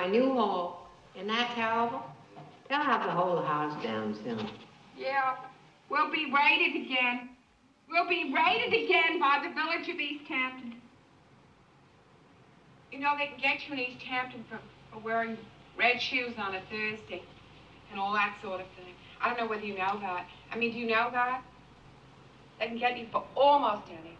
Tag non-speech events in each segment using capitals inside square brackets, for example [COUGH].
my new hole. Isn't that terrible? They'll have the whole house down soon. Yeah. We'll be raided again. We'll be raided again by the village of East Hampton. You know, they can get you in East Hampton for, for wearing red shoes on a Thursday and all that sort of thing. I don't know whether you know that. I mean, do you know that? They can get you for almost anything.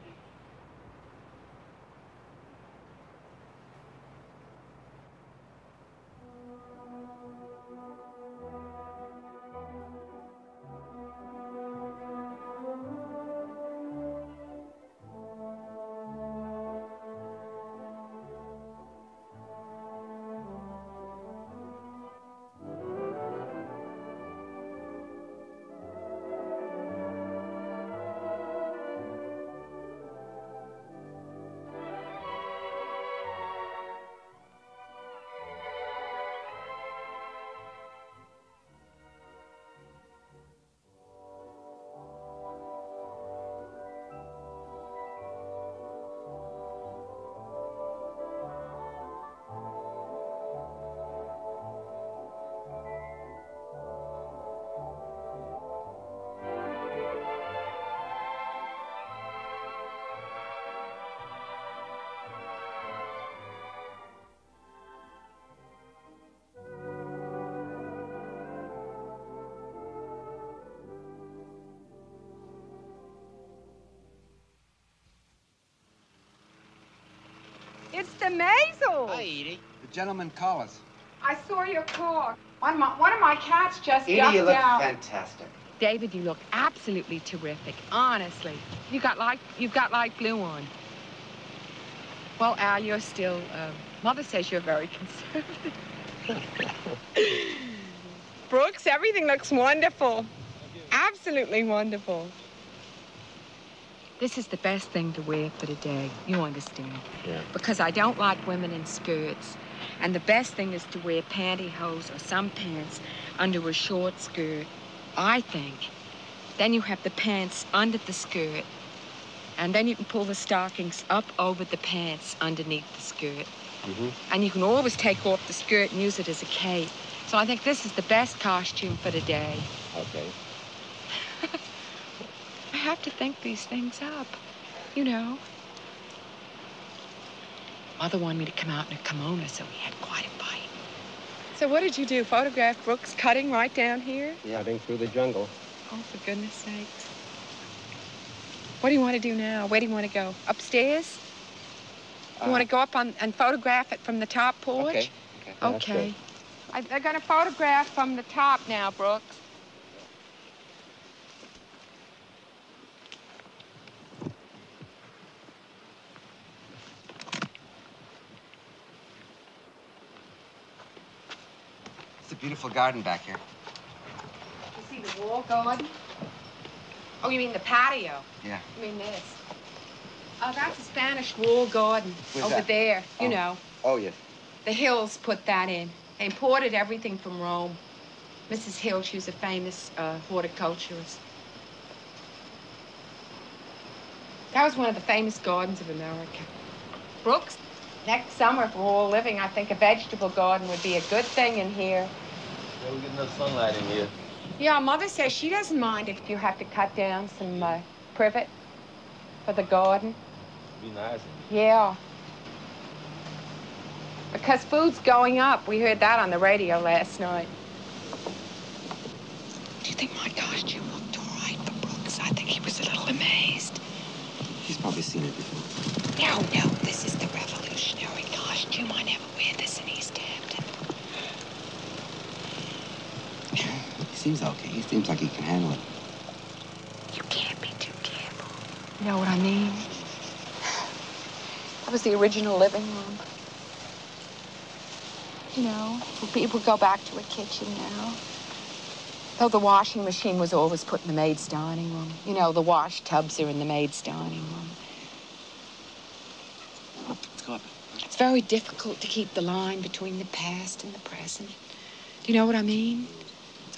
It's the Maysles. Hi, Edie. The gentleman call us. I saw your car. One of my, one of my cats just Edie, ducked you look out. fantastic. David, you look absolutely terrific. Honestly, you got light. You've got light blue on. Well, Al, you're still. Uh, Mother says you're very [LAUGHS] conservative. Brooks, everything looks wonderful. Absolutely wonderful. This is the best thing to wear for the day. You understand? Yeah. Because I don't like women in skirts. And the best thing is to wear pantyhose or some pants under a short skirt. I think. Then you have the pants under the skirt. And then you can pull the stockings up over the pants underneath the skirt. Mm-hmm. And you can always take off the skirt and use it as a cape. So I think this is the best costume for the day. Okay. [LAUGHS] I have to think these things up, you know. Mother wanted me to come out in a kimono, so we had quite a fight. So what did you do? Photograph Brooks cutting right down here? Yeah, Cutting through the jungle. Oh, for goodness sakes. What do you want to do now? Where do you want to go? Upstairs? You Uh, want to go up on and photograph it from the top porch? Okay. Okay. Okay. I, they're going to photograph from the top now, Brooks. Beautiful garden back here. You see the wall garden? Oh, you mean the patio? Yeah. You mean this? Oh, that's a Spanish wall garden Where's over that? there. You Oh. know, Oh, yes. the Hills put that in. They imported everything from Rome. Mrs. Hill, she was a famous uh, horticulturist. That was one of the famous gardens of America. Brooks, next summer, if we're all living, I think a vegetable garden would be a good thing in here. Yeah, we get enough sunlight in here. Yeah, Mother says she doesn't mind if you have to cut down some uh, privet for the garden. It'd Be nice. Yeah. Because food's going up. We heard that on the radio last night. Do you think my costume looked all right for Brooks? I think he was a little amazed. He's probably seen it before. No, no, this is the revolutionary costume. I never wear this in East Hampton. He seems okay. He seems like he can handle it. You can't be too careful. You know what I mean? That was the original living room. You know, people go back to a kitchen now. Though the washing machine was always put in the maid's dining room. You know, the wash tubs are in the maid's dining room. Let's go up. It's very difficult to keep the line between the past and the present. Do you know what I mean?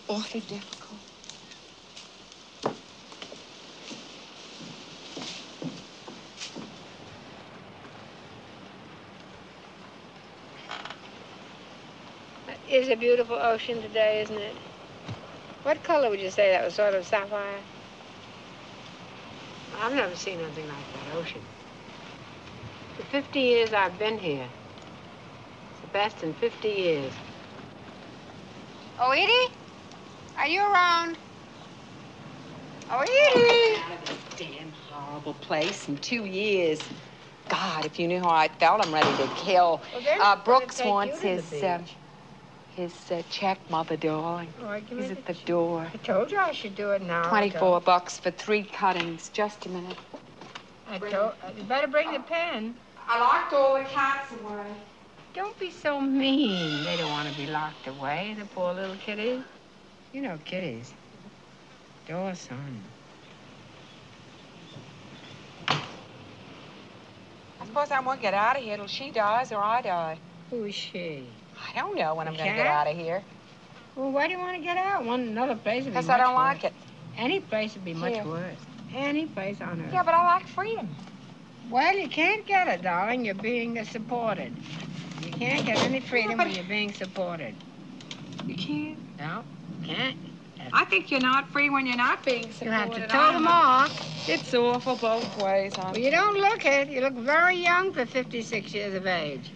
It's awfully difficult. It is a beautiful ocean today, isn't it? What color would you say that was? Sort of sapphire? I've never seen anything like that ocean. The 50 years I've been here, it's the best in 50 years. Oh, Edie? Are you around? Oh, Edie! Out of this damn horrible place in two years. God, if you knew how I felt, I'm ready to kill. Well, Uh, Brooks wants his, beach. um, his uh, check, mother darling. All right, give me He's the at the ch- door. I told you I should do it now. 24 bucks for three cuttings. Just a minute. I told, you better bring the pen. I locked all the cats away. Don't be so mean. They don't want to be locked away, the poor little kitties. You know kitties. Door son. I suppose I won't get out of here till she dies or I die. Who is she? I don't know when I'm going to get out of here. Well, why do you want to get out? One another place would be Because I don't worse. like it. Any place would be much Here. worse. Any place on earth. Yeah, but I like freedom. Well, you can't get it, darling. You're being supported. You can't get any freedom when you're being supported. You can't. No, can't. I think you're not free when you're not being supported. You have to I toe them off. It's awful both ways. Well, you don't look it. You look very young for 56 years of age.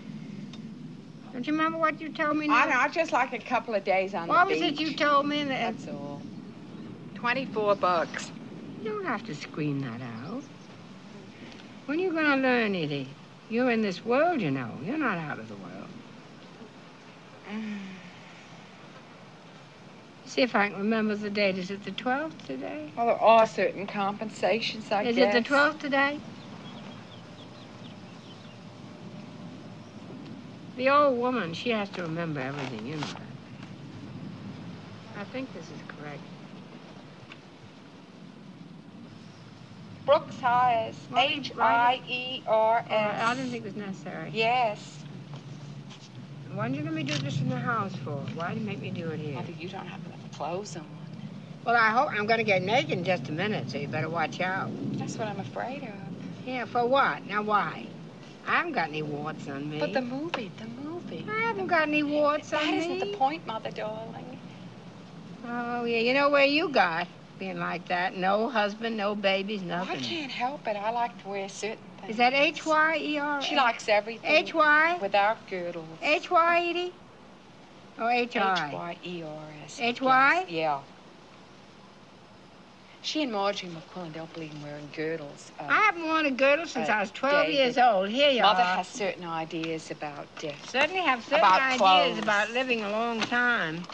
Don't you remember what you told me now? I know. I just like a couple of days on What the was it you told me? That That's all. Twenty-four bucks. you don't have to scream that out. When are you going to learn, Edie? You're in this world, you know. You're not out of the world. [SIGHS] Mm. See if I can remember the date. Is it the 12th today? Well, there are certain compensations, I Is guess. it the 12th today? The old woman, she has to remember everything, you know that. I think this is correct. Brooks Hires. Why don't you write H-I-E-R-S. Oh, didn't think it was necessary. Yes. Why did you let me do this in the house for? Why did you make me do it here? Mother, you don't have enough clothes on. Well, I hope I'm going to get naked in just a minute, so you better watch out. That's what I'm afraid of. Yeah, for what? Now, why? I haven't got any warts on me. But the movie, the movie. I haven't got any warts That on me. isn't the point, Mother darling. Oh, yeah. You know where you got being like that? No husband, no babies, nothing. I can't help it. I like to wear certain things. Is that H Y E R? She likes everything. H Y? Without girdles. H Y, Edie? Or H I? H-Y-E-R-S. H-Y? Yes, Yeah. She and Marjorie McQuillan don't believe in wearing girdles. Uh, I haven't worn a girdle since Uh, I was 12 David, years old. Here you Mother are. has certain ideas about death. Certainly have certain about ideas clothes. about living a long time.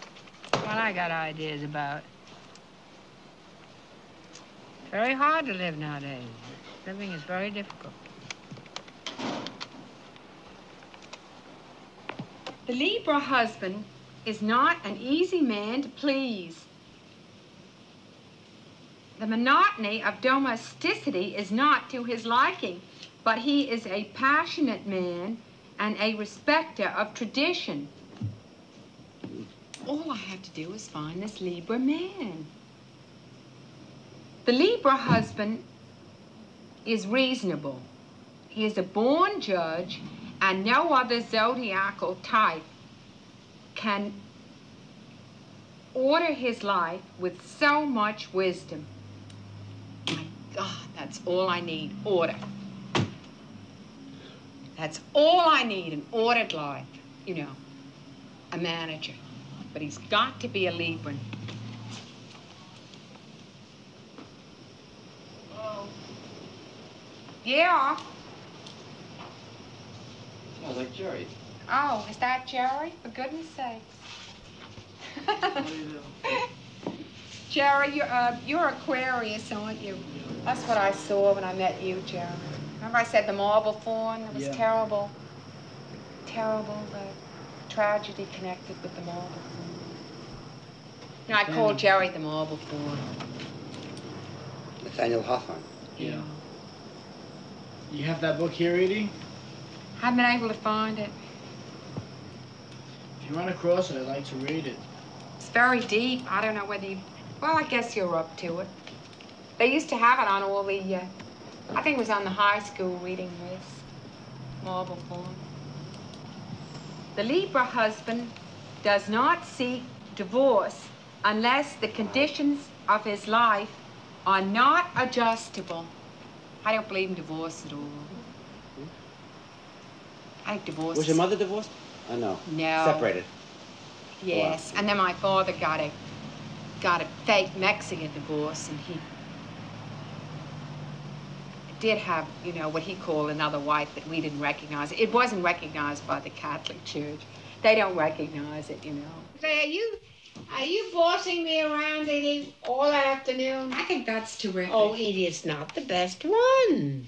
What I got ideas about. Very hard to live nowadays. Living is very difficult. The Libra husband is not an easy man to please. The monotony of domesticity is not to his liking, but he is a passionate man and a respecter of tradition. All I have to do is find this Libra man. The Libra husband is reasonable. He is a born judge, and no other zodiacal type can order his life with so much wisdom. My God, that's all I need order. That's all I need an ordered life, you know, a manager. But he's got to be a Libran. Yeah. Sounds like Jerry. Oh, is that Jerry? For goodness sakes. [LAUGHS] Jerry, you're, uh, you're Aquarius, aren't you? That's what I saw when I met you, Jerry. Remember I said the marble faun? It was Yeah. terrible. Terrible, the tragedy connected with the marble faun. You know, I called Jerry the marble faun. Nathaniel Hawthorne. Yeah. You have that book here, Edie? I haven't been able to find it. If you run across it, I'd like to read it. It's very deep. I don't know whether you. Well, I guess you're up to it. They used to have it on all the. Uh, I think it was on the high school reading list. Marble faun. The Libra husband does not seek divorce unless the conditions of his life are not adjustable. I don't believe in divorce at all. I think divorce. Was your mother divorced? Oh, know. No. Separated. Yes, and then my father got a got a fake Mexican divorce, and he did have, you know, what he called another wife that we didn't recognize. It wasn't recognized by the Catholic Church. They don't recognize it, you know. Say, are you, are you bossing me around, Edie, all afternoon? I think that's terrific. Oh, Edie, it's not the best one.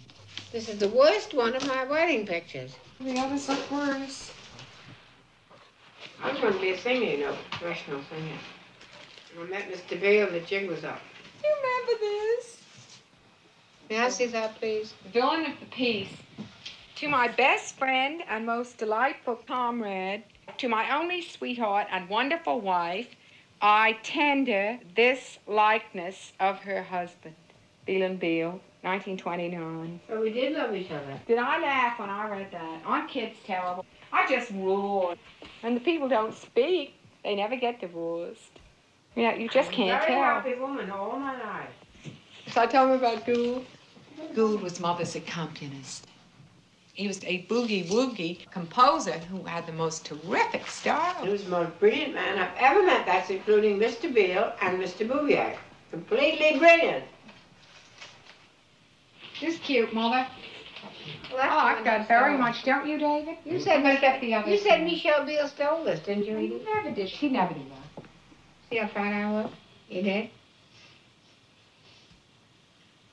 This is the worst one of my wedding pictures. the others look worse. I was going to be a singer, you know, professional singer. I met Mr. Beale, the jig was up. You remember this? May I see that, please? Villain of the piece. To my best friend and most delightful comrade, to my only sweetheart and wonderful wife, I tender this likeness of her husband, Beale and Beale, 1929. So we did love each other. Did I laugh when I read that? Aren't kids terrible? I just roared. And the people don't speak, they never get divorced. You know, you just can't Very tell. happy woman all my life. So I tell me about Gould. Gould was mother's accompanist. He was a boogie woogie composer who had the most terrific style. He was the most brilliant man I've ever met. That's including Mr. Beale and Mr. Bouvier. Completely brilliant. She's cute, mother. Well, Oh, I've got very all. much, don't you, David? You said I'm gonna the other. You said Michelle Beale stole this, didn't you, Edie? Never did. She never did that. See how fat I was? You did?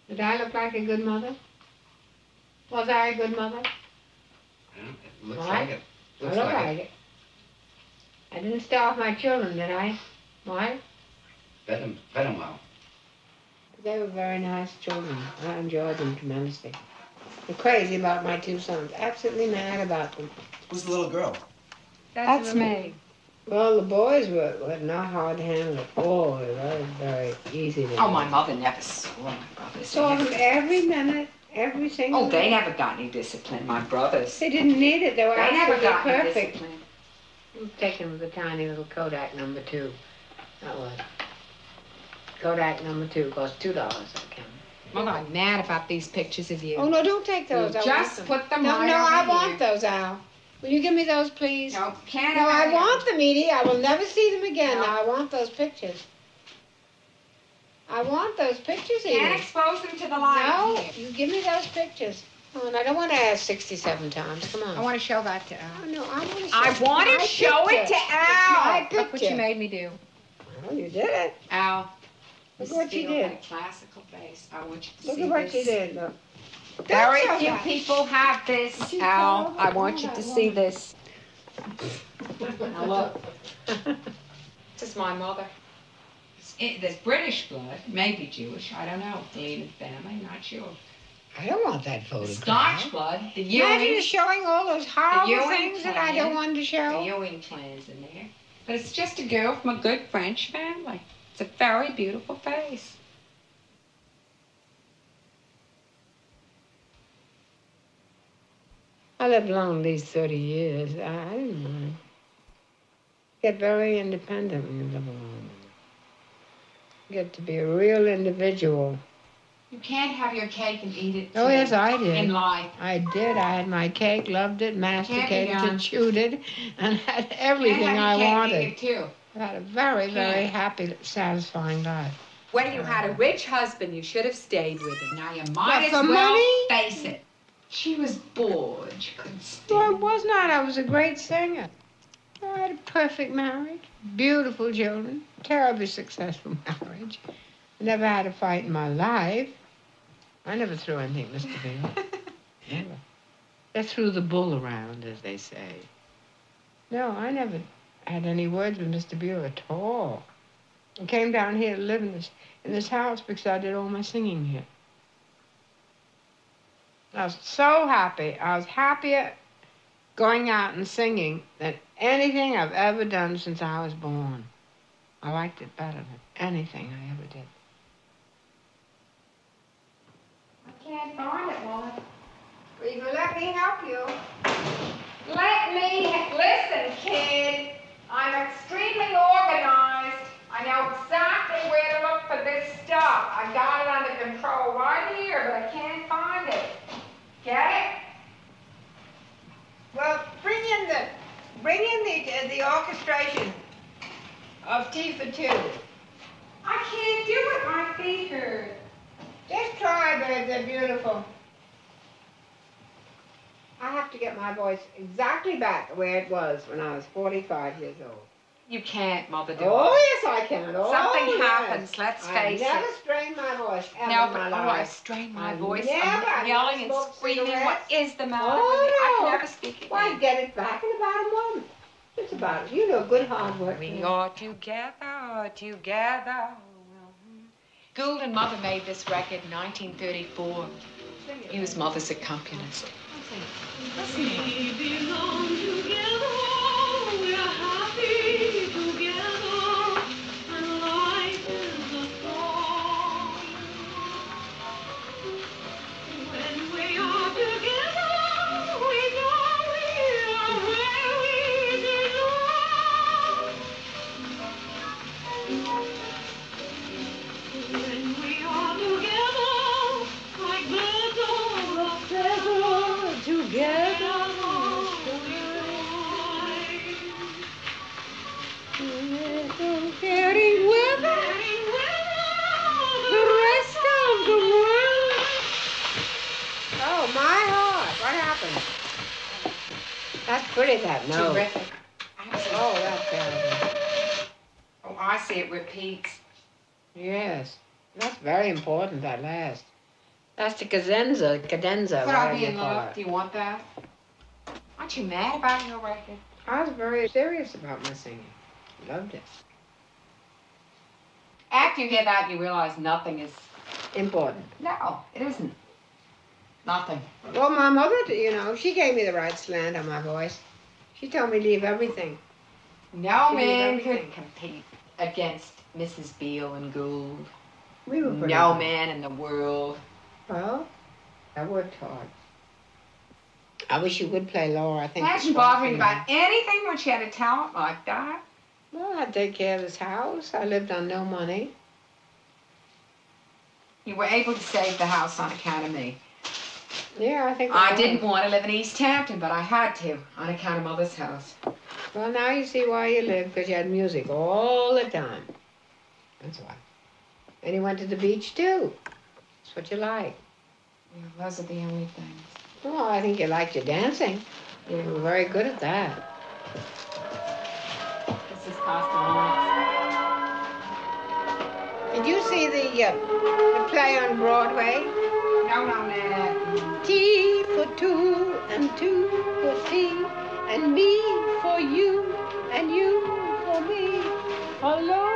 Did I look like a good mother? Was I a good mother? It Looks What? like it. I Looks look like, like it. it. I didn't starve my children, did I? Why? Fed them, fed them well. They were very nice children. I enjoyed them tremendously. I'm crazy about my two sons. Absolutely mad about them. Who's the little girl? That's me. Well, the boys were, were not hard to handle at all. They were very, very easy to Oh, my mother never swore, my brothers. Saw them every minute, every single Oh, they minute. never got any discipline, my brothers. They didn't need it. They were They never absolutely got any discipline. I was taken with a tiny little Kodak number two. That was. Kodak number two cost two dollars. I can. I'm mad about these pictures of you. Oh no! Don't take those. I Just them. put them on. No, right no, I here. want those, Al. Will you give me those, please? No, can't No, have I want them, Edie. I will never see them again. No. Now, I want those pictures. I want those pictures, Edie. Can't expose them to the light No, here. you give me those pictures. Oh, and I don't want to ask 67 times. Come on. I want to show that to Al. Oh, no, I want to show I want to show it to Al. Look what you made me do. Oh, you did it. Al. Look what you did. a classical bass. I want you to Look see at what this. you did. Look. Very Don't few that. people have this, She's Al. terrible. I want you to see woman. this. Now look. [LAUGHS] This is my mother. It, there's British blood, maybe Jewish. I don't know. Bleeding family, not sure. I don't want that photograph. Scotch blood. The Imagine Ewing, showing all those horrible Ewing things that I don't clan. want to show? the show. Ewing clan's in there. But it's just a girl from a good French family. It's a very beautiful face. I lived alone these 30 years. I, I didn't mind. Get very independent when you live alone. Get to be a real individual. You can't have your cake and eat it. Oh, too, yes, I In did. life. I did. I had my cake, loved it, masticated done. it, chewed it, and [LAUGHS] had Can't everything have I your cake and wanted. eat it too. I had a very, very Can't. happy, satisfying life. When you had a rich husband, you should have stayed with him. Now you might What, as well money? face it. She was bored. She couldn't No, I was not. I was a great singer. I had a perfect marriage, beautiful children, terribly successful [LAUGHS] marriage. Never had a fight in my life. I never threw anything, Mr. Beale. [LAUGHS] Never. They threw the bull around, as they say. No, I never had any words with Mr. Beale at all. I came down here to live in this in this house because I did all my singing here. I was so happy. I was happier going out and singing than anything I've ever done since I was born. I liked it better than anything I ever did. I can't find it, Mama. Will you let me help you? Let me listen, kid. I'm extremely organized. I know exactly where to look for this stuff. I got it under control right here, but I can't find it. Get it? Well, bring in the bring in the uh, the orchestration of Tea for two. I can't do it. My feet hurt. Just try, babe. They're beautiful. I have to get my voice exactly back the way it was when I was 45 years old. You can't, Mother dear. Oh, yes, I can. Oh, Something yes. happens, let's face it I never it. strained my voice ever No, in but my oh, I life. strain my I voice. never- I I'm yelling and smoked screaming. cigarettes. What is the matter Oh, with me? I no. can never speak Why, again. get it back in about a month. It's about, you know, good hard work. We are together, together. Gould and Mother made this record in 1934. He was Mother's accompanist. We That's pretty, that note. Terrific. Oh, that's terrible. Oh, I see it repeats. Yes. That's very important, that last. That's the cadenza, cadenza. Could I be you in love? it. Do you want that? Aren't you mad about your record? I was very serious about my singing. Loved it. After you hear that, you realize nothing is. Important. No, it isn't. Nothing. Well, my mother, you know, she gave me the right slant on my voice. She told me leave everything. No She man could compete against Mrs. Beale and Gould. We were No man in the world. Well, I worked hard. I wish you would play Laura. I think. Imagine bothering about anything when she had a talent like that. Well, I take care of this house. I lived on no money. You were able to save the house on account of me. Yeah, I think. I didn't want to live in East Hampton, but I had to on account of Mother's house. Well, now you see why you lived, because you had music all the time. That's why. And you went to the beach too. That's what you like. Yeah, those are the only things. Well, I think you liked your dancing. You were very good at that. This is Costa Did you see the, uh, the play on Broadway? No, no, Nana. Tea for two and two for tea and me for you and you for me. Hello?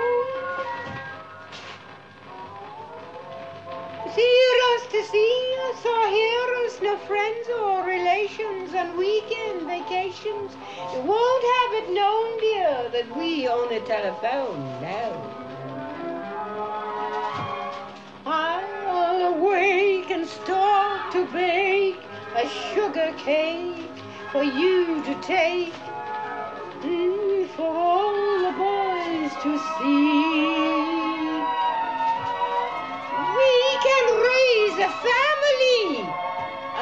See us to see us or hear us, no friends or relations on weekend vacations. You won't have it known, dear, that we own a telephone, no. I'll awake and start to bake a sugar cake for you to take mm, for all the boys to see. We can raise a family,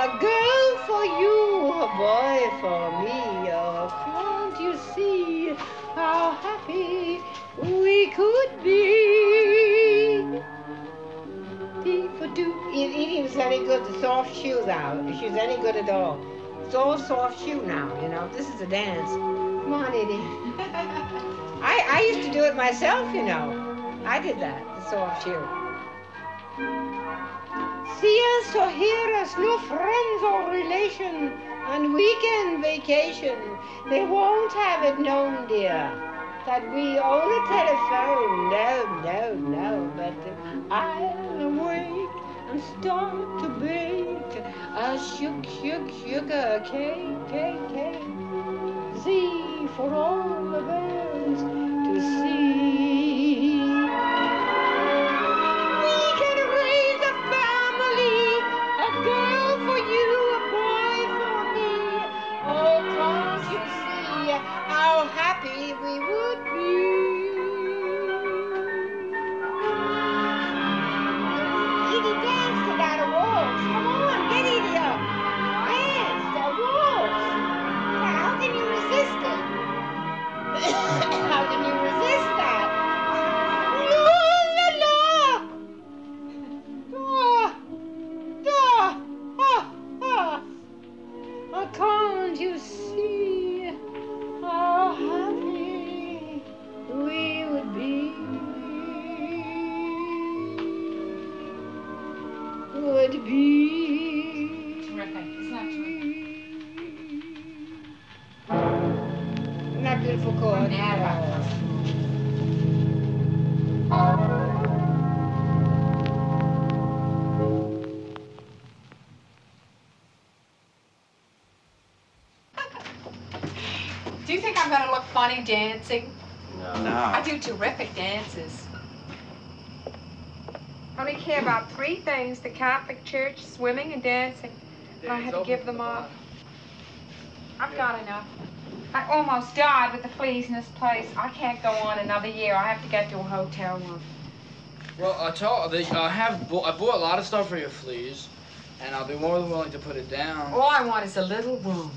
a girl for you, a boy for me. Oh, can't you see how happy we could be? Tea for two. Edie's any good. The soft shoes out. If she's any good at all. It's all soft shoe now, you know. This is a dance. Come on, Edie. [LAUGHS] I, I used to do it myself, you know. I did that, the soft shoe. see us or hear us, no friends or relation. On weekend vacation, they won't have it known, dear, that we own a telephone. No, no, no, but awake and start to bake a shook, shook, sugar cake, cake, cake. Z for all the birds look funny dancing? I do terrific dances. I only care about three things the Catholic Church, swimming, and dancing. But I had to give them up. I've got enough. I almost died with the fleas in this place. I can't go on another year. I have to get to a hotel room. Well, I told they, I have bought, I bought a lot of stuff for your fleas, and I'll be more than willing to put it down. All I want is a little room.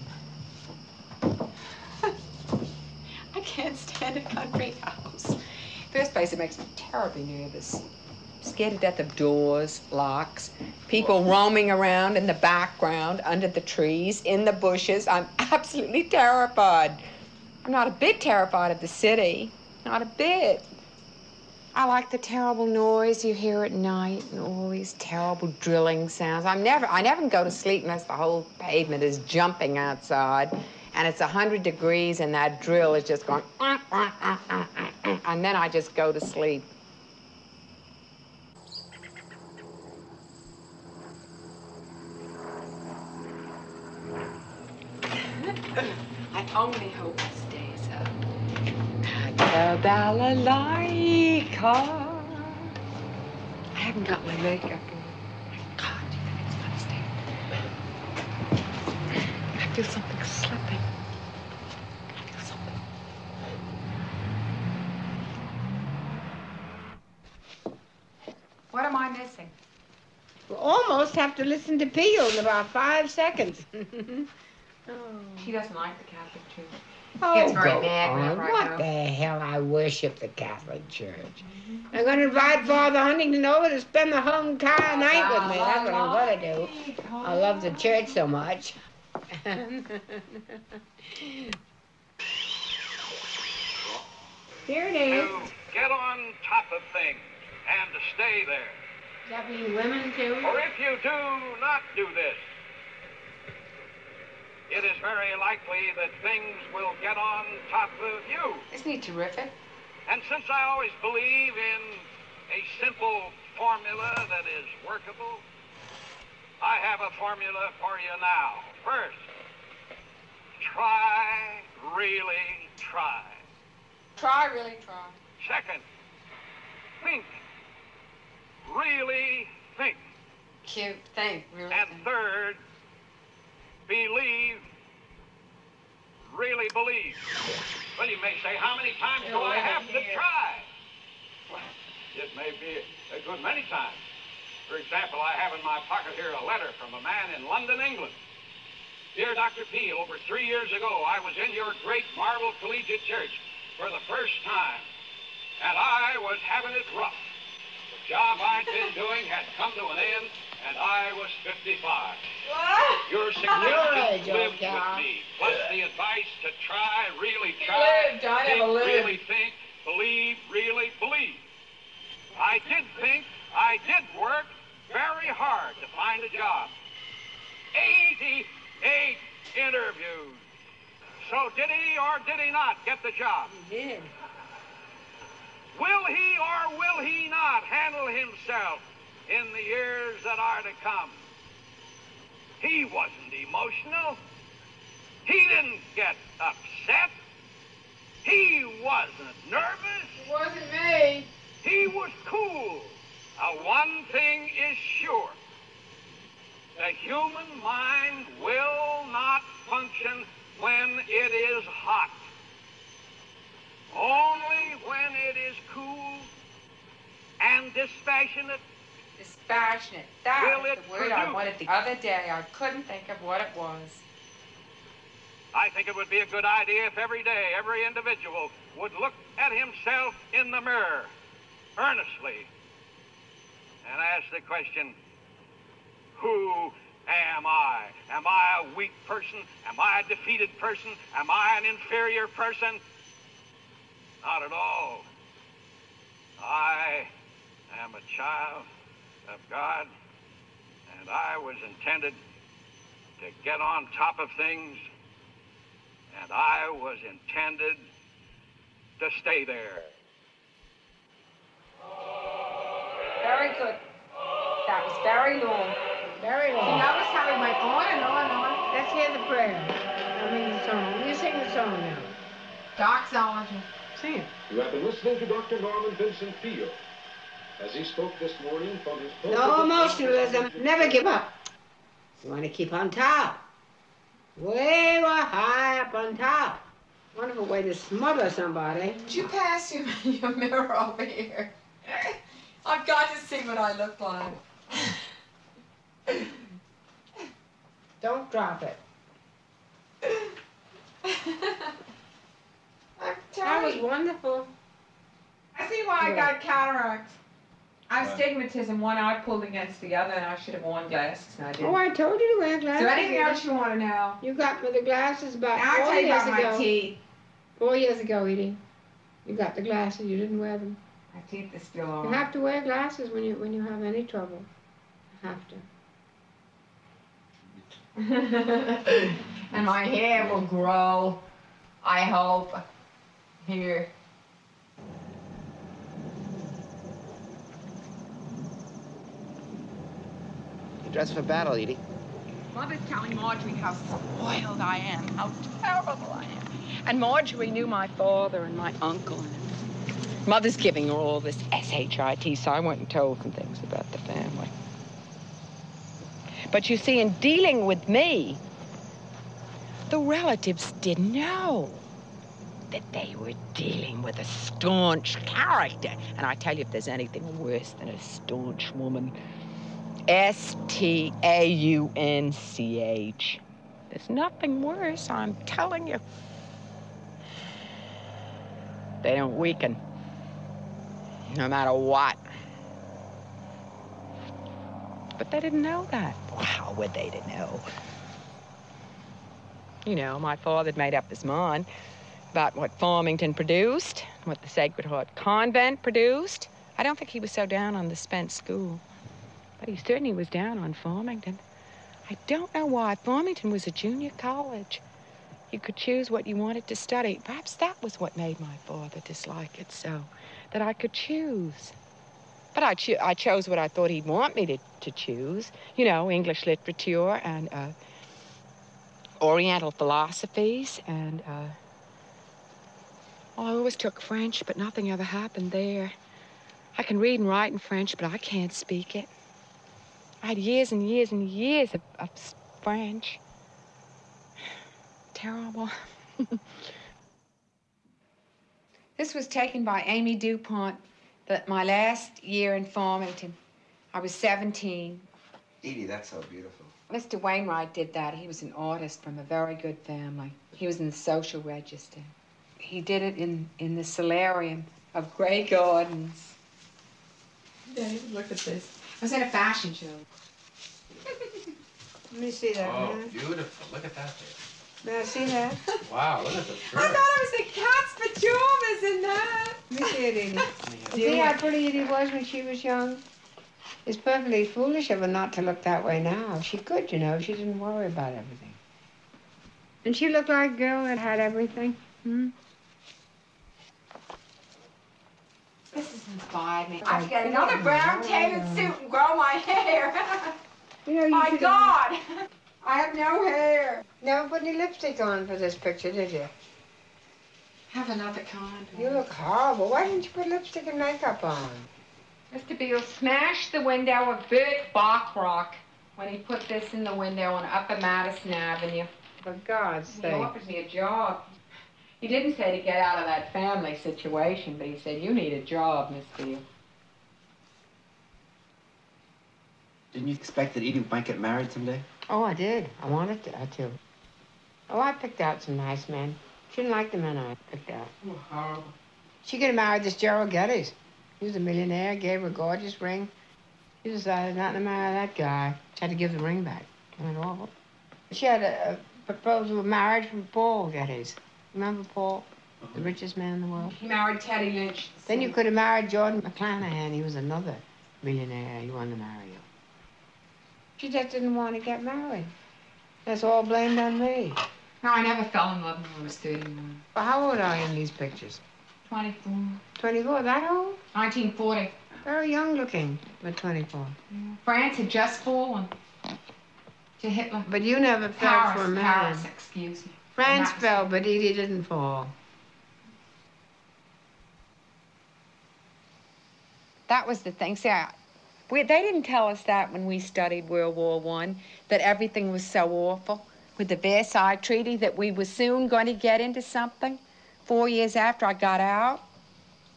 I can't stand a country house. First place, it makes me terribly nervous. Scared to death of doors, locks, people roaming around in the background, under the trees, in the bushes. I'm [LAUGHS] absolutely terrified. I'm not a bit terrified of the city. Not a bit. I like the terrible noise you hear at night and all these terrible drilling sounds. I'm never I never go to sleep unless the whole pavement is jumping outside and it's 100 degrees and that drill is just going ah, ah, ah, and then I just go to sleep. I only hope it stays up. I haven't got my makeup on. God, do you think it's gonna stay? I feel something slipping. I feel something. What am I missing? We'll almost have to listen to Peale in about five seconds. Oh. [LAUGHS] She doesn't like the Catholic Church. Oh, Gets very go mad on. I What go. the hell? I worship the Catholic Church. I'm going to invite Father Huntington over to spend the whole entire oh, night with me. That's what I'm going to do. I love the church so much. [LAUGHS] Here it is. to get on top of things and to stay there. Does that mean women too? For if you do not do this, it is very likely that things will get on top of you. Isn't he terrific? And since I always believe in a simple formula that is workable, I have a formula for you now. First, try, really try. Try, really try. Second, think. Really think. Cute. Think, really. And think. third, believe, really believe. Well, you may say, how many times do I have to try? Well, it may be a good many times. For example, I have in my pocket here a letter from a man in London, England. Dear Dr. P, over three years ago, I was in your great marble collegiate church for the first time, and I was having it rough. The job I'd been doing had come to an end, and I was 55. Your suggestions lived with me, plus the advice to try, really try, think, really think, believe, really believe. I did think, I did work, very hard to find a job. 88 interviews. So did he or did he not get the job? He did. Will he or will he not handle himself in the years that are to come? He wasn't emotional. He didn't get upset. He wasn't nervous. It wasn't me. He was cool. Uh, one thing is sure. The human mind will not function when it is hot. Only when it is cool and dispassionate Dispassionate. That was the word I wanted the other day. I couldn't think of what it was. I think it would be a good idea if every day every individual would look at himself in the mirror earnestly and ask the question Who am I? Am I a weak person? Am I a defeated person? Am I an inferior person? Not at all. I am a child of God, and I was intended to get on top of things and I was intended to stay there. Very good. That was very long. Very You long. notice how he went on and on and on? Let's hear the prayer. I mean the song. You sing the song now. Doxology. Sing it. You have been listening to Dr. Norman Vincent Peale as he spoke this morning from his post No emotionalism. Never give up. You want to keep on top. Way, way high up on top. Wonderful way to smother somebody. Did you pass your, [LAUGHS] your mirror over here? [LAUGHS] I've got to see what I look like. [LAUGHS] Don't drop it. [LAUGHS] I'm That was you. wonderful. I see why I got cataracts. I have Right. astigmatism, one eye pulled against the other, and I should have worn glasses, and I didn't. Oh, I told you to wear glasses. there anything else you want to know? You got me the glasses about Now I four tell you years about ago. my teeth. Four years ago, Edie. You got the glasses. You didn't wear them. My teeth are still all You right. have to wear glasses when you when you have any trouble. You have to. [LAUGHS] and my hair will grow. I hope. Here. You dressed for battle, Edie. Mother's telling Marjorie how spoiled I am, how terrible I am. And Marjorie knew my father and my uncle. And Mother's giving her all this SHIT, so I went and told some things about the family. But you see, in dealing with me, the relatives didn't know that they were dealing with a staunch character. And I tell you, if there's anything worse than a staunch woman, S T A U N C H. There's nothing worse, I'm telling you. They don't weaken, no matter what. But they didn't know that. How would they to know? You know, my father had made up his mind about what Farmington produced, what the Sacred Heart Convent produced. I don't think he was so down on the Spence School. But he certainly was down on Farmington. I don't know why. Farmington was a junior college. You could choose what you wanted to study. Perhaps that was what made my father dislike it so, that I could choose. But I, cho- I chose what I thought he'd want me to, to choose. You know, English literature and uh, Oriental philosophies and, uh, well, I always took French, but nothing ever happened there. I can read and write in French, but I can't speak it. I had years and years and years of, of French. [SIGHS] Terrible. [LAUGHS] this was taken by Amy DuPont, but my last year in Farmington. I was 17. Edie, that's so beautiful. Mr. Wainwright did that. He was an artist from a very good family. He was in the social register. He did it in, in the solarium of Grey Gardens. Dave, look at this. I was at a fashion show. Let me see that. Oh, man. beautiful. Look at that there. May I see that? Wow, look at the I thought it was the cat's pajamas in that. Let me see it, Edie. See how pretty Edie was when she was young? It's perfectly foolish of her not to look that way now. She could, you know, she didn't worry about everything. Didn't she looked like a girl that had everything? Hmm? This has inspired me. I I should should get get another another brown brown tailored tailored suit suit and grow my hair. [LAUGHS] You know, you My should've- God! I have no hair. Never put any lipstick on for this picture, did you? Have another kind. You look horrible. Why didn't you put lipstick and makeup on? Mr. Beale smashed the window of Bert Bachrach when he put this in the window on Upper Madison Avenue. For God's sake. He sake. offered me a job. He didn't say to get out of that family situation, but he said, you need a job, Miss Beale. Didn't you expect that Edie might get married someday? Oh, I did. I wanted to, I too. Oh, I picked out some nice men. She didn't like the men I picked out. Oh, horrible. She could have married this Gerald Geddes. He was a millionaire, gave her a gorgeous ring. She decided not to marry that guy. She had to give the ring back. It went awful. She had a, a proposal of marriage from Paul Getty. Remember Paul? The uh-huh. richest man in the world. He married Teddy Lynch. Then you could have married Jordan McClanahan. He was another millionaire. He wanted to marry you. She just didn't want to get married. That's all blamed on me. No, I never fell in love when I was 31. Well, how old are you in these pictures? 24. 24, that old? 1940. Very young looking, but 24. France had just fallen to Hitler. But you never fell Paris, for a man. Paris, excuse me. France And that- fell, but Edie didn't fall. That was the thing. See, I, we, they didn't tell us that when we studied World War One, that everything was so awful with the Versailles Treaty that we were soon going to get into something. Four years after I got out,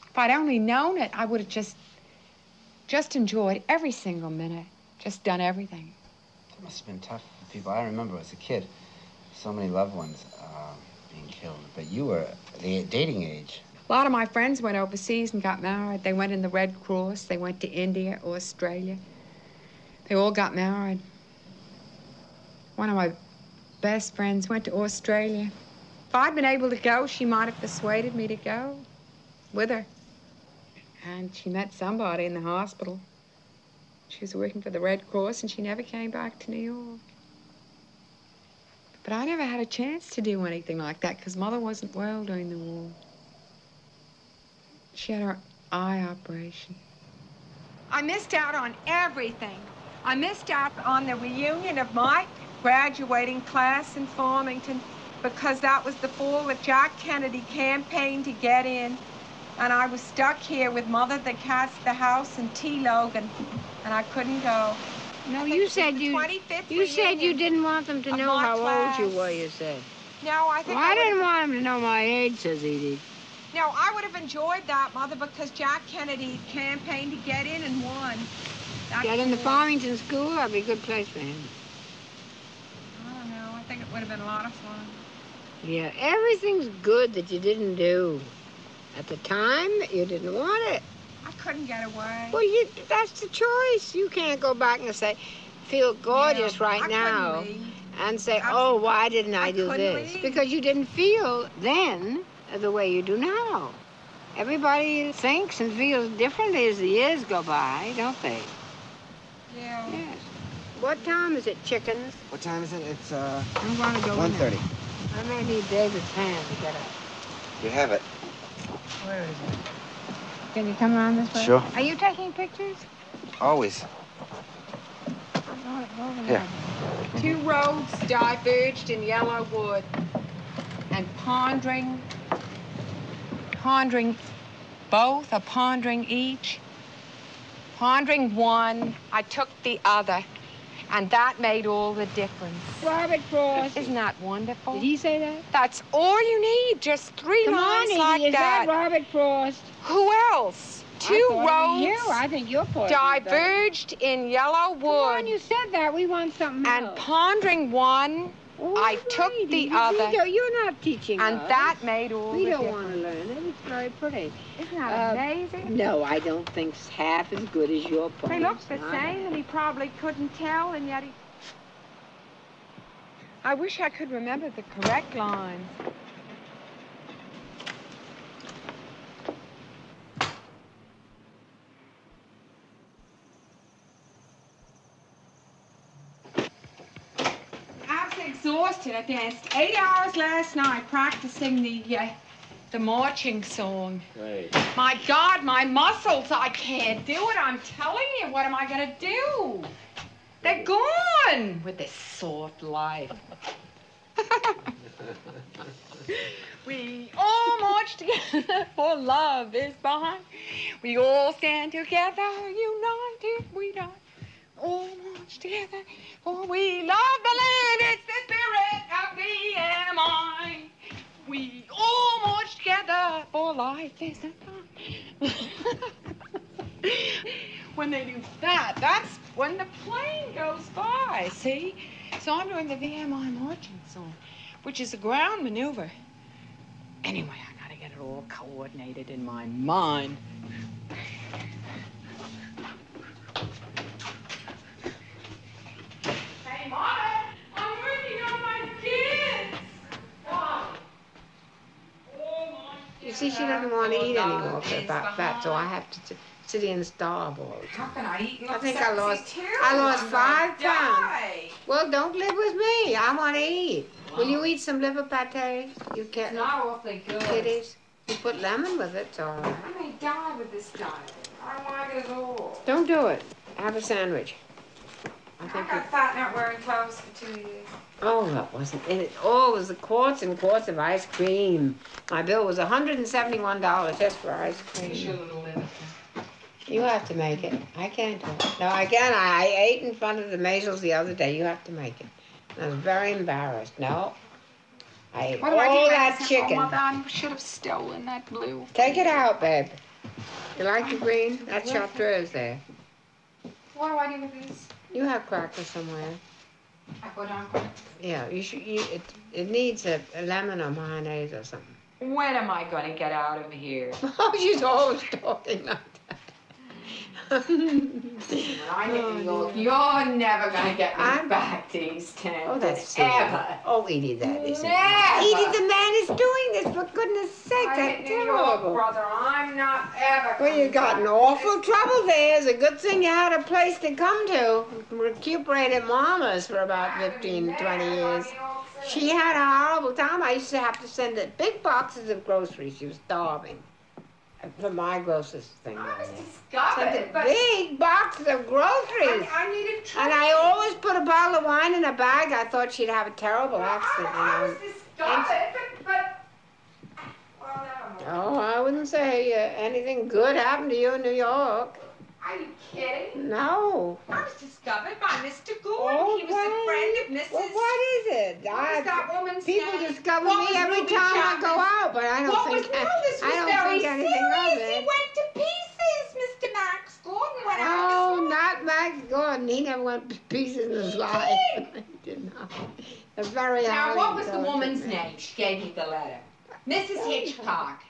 if I'd only known it, I would have just, just enjoyed every single minute, just done everything. It must have been tough for people. I remember as a kid, so many loved ones uh, being killed. But you were the dating age. A lot of my friends went overseas and got married. They went in the Red Cross. They went to India, or Australia. They all got married. One of my best friends went to Australia. If I'd been able to go, she might have persuaded me to go with her. And she met somebody in the hospital. She was working for the Red Cross and she never came back to New York. But I never had a chance to do anything like that because Mother wasn't well during the war. She had her eye operation. I missed out on everything. I missed out on the reunion of my graduating class in Farmington because that was the fall that Jack Kennedy campaigned to get in. And I was stuck here with Mother, the cats, the house, and T. Logan, and I couldn't go. No, you said you you said you didn't want them to know my how old you were. You said. No, I think Well, I I didn't want them to know my age, says Edie. No, I would have enjoyed that, Mother, because Jack Kennedy campaigned to get in and won. That's Get in the. Farmington school. That'd be a good place for him. I don't know. I think it would have been a lot of fun. Yeah, everything's good that you didn't do. At the time, you didn't want it. I couldn't get away. Well, you, that's the choice. You can't go back and say, feel gorgeous Yeah, right couldn't now, and say, I- oh, why didn't I, I do this? Because you didn't feel then the way you do now. Everybody thinks and feels differently as the years go by, don't they? Yeah. Yes. What time is it, chickens? What time is it? It's uh, I'm going to go in there. 1.30. I may need David's hand to get up. You have it. Where is it? Can you come around this way? Sure. Are you taking pictures? Always. Go- go Here. Two roads diverged in Yellow Wood, and pondering, pondering both, or pondering each, pondering one, I took the other, and that made all the difference. Robert Frost. Isn't that wonderful? Did he say that? That's all you need, just three Come on, lines Edie, like is that. that. Robert Frost? Who else? Two was You. roads I think you're that. diverged in Yellow Come on, Wood, you said that. We want something and else. pondering one, All I took the other, don't, you're not teaching and us. that made all We the don't difference. want to learn it. It's very pretty. Isn't that Uh, amazing? No, I don't think it's half as good as your poem. They look the same, and he probably couldn't tell, and yet he. I wish I could remember the correct lines. Exhausted. I danced eight hours last night practicing the uh, the marching song. Right. My God, my muscles! I can't do it. I'm telling you. What am I gonna do? They're gone with this soft life. [LAUGHS] we all march together [LAUGHS] for love is behind. We all stand together, united we die. All march together, for we love the land. It's the spirit of the MI. We all march together, for life is a [LAUGHS] when they do that, that's when the plane goes by, see? So I'm doing the VMI marching song, which is a ground maneuver. Anyway, I gotta get it all coordinated in my mind. Hey, Mama, I'm working on my kids. You see, she doesn't want to eat anymore for about that, so I have to t- sit here and starve all the How can I eat? I think I lost. I lost five pounds. Well, don't live with me. I want to eat. Will you eat some liver pate? You It's can. not awfully good. Kitties. You put lemon with it, it's right. I may die with this diet. I don't like it at all. Don't do it. Have a sandwich. I I think. got it- fat not wearing clothes for two years. Oh, that wasn't in it. Oh, it was the quarts and quarts of ice cream. My bill was $171 just for ice cream. liver. You have to make it. I can't do it. No, again, I, I ate in front of the Maysles the other day. You have to make it. I was very embarrassed. No. I ate What do I do? all that oh chicken. Oh, I should have stolen that blue. Take it out, babe. You like the green? That's chartreuse there. What do I do with this? You have crackers somewhere. I put on. Crackers. Yeah, you should. You, it it needs a, a lemon or mayonnaise or something. When am I going to get out of here? [LAUGHS] Oh, she's always talking like that. When I get New York, you're never gonna get me I'm... back to East Oh, that's silly. ever. Oh, Edie, that isn't. Never. Edie, the man is doing this for goodness sake. I That's New York, terrible. brother. I'm not ever. Well, you got in awful trouble there. It's a good thing you had a place to come to. Recuperated mamas for about 15, 20 years. She had a horrible time. I used to have to send her big boxes of groceries. She was starving. For my grossest thing. I was discovered, her but big boxes of groceries. I, I needed And I always put a bottle of wine in a bag. I thought she'd have a terrible accident. I, I was discovered, but, but well, mind. Oh, I wouldn't say uh, anything good happened to you in New York. Are you kidding? No. I was discovered by Mr. Gordon. Oh, he was a friend of Mrs. Well, what is it? What I, that woman's people name? discover What me every Ruby time I go out, but I don't what think was, I don't very think anything of serious. it. He went to pieces, Mr. Max Gordon went out Oh, this morning. not Max Gordon. He never went pieces in his life. did not. A very Now, what was the woman's man. name? She gave me the letter. Mrs. Hitchcock.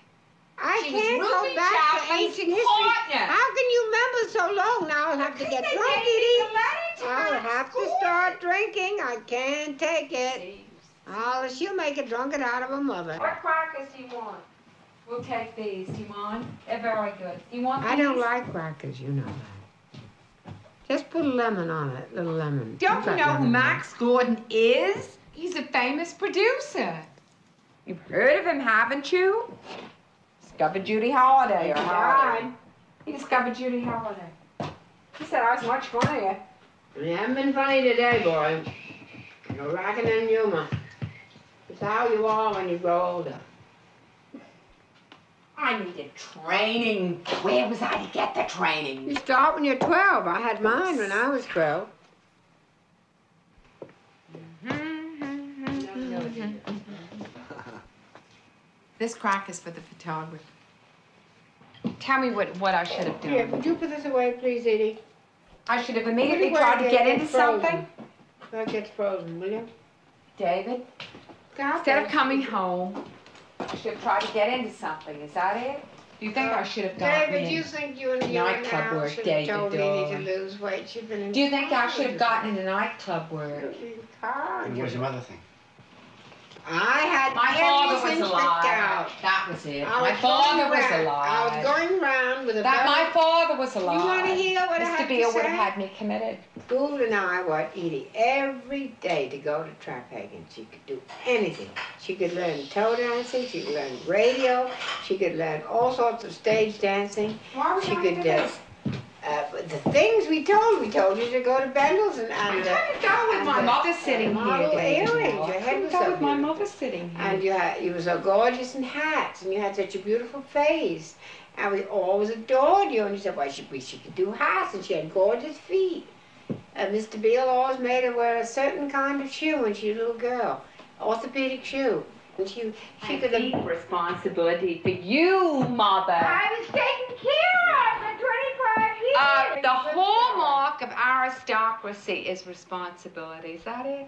I She can't go back to ancient history. partner. How can you remember so long? Now I'll have to get drunk, Edie. the letter to I'll have to start drinking. I can't take it. Oh, she'll make a drunkard out of her mother. What crackers do you want? We'll take these. Do you want? They're very good. You want these? I don't like crackers, you know that. Just put a lemon on it, little lemon. Don't you know who. Max Gordon is? He's a famous producer. You've heard of him, haven't you? Discovered Judy Holliday or Holiday. He discovered Judy Holliday. He said I was much funnier. You haven't been funny today, boy. You're lacking in humor. It's how you are when you grow older. I needed training. Where was I to get the training? You start when you're 12. I had mine when I was 12. [LAUGHS] This crack is for the photographer. Tell me what, what I should have done. Here, would you put this away, please, Edie? I should have immediately tried to it get into frozen. something. That gets frozen, will you? David, instead of coming home, I should have tried to get into something. Is that it? Do you think I should have gotten David, in? you think you and your Nightclub now work, should have David, told me to lose weight. She's been Do you think I should have gotten into nightclub work? And what was your mother think? I had My father was alive. out. That was it. I My father was round- alive. I was going round with a That very- my father was alive. You want to hear what I Mr. have Beale to would have had me committed. Gould and I were Edie every day to go to Traphagen. She could do anything. She could learn toe dancing. She could learn radio. She could learn all sorts of stage dancing. Why She I could do uh, this? uh, the things we told. We told you to go to Bendel's and I and. Uh, go with my mother sitting here, model earrings. I Your head was go with my mother sitting here. And you had you were so gorgeous in hats, and you had such a beautiful face, and we always adored you. And you said, "Why she we she could do hats, and she had gorgeous feet." And Mr. Beale always made her wear a certain kind of shoe when she was a little girl, orthopedic shoe, and she she I could take have. responsibility for you, mother. I was taken care of for 25 years. Uh, the hallmark of aristocracy is responsibility. Is that it?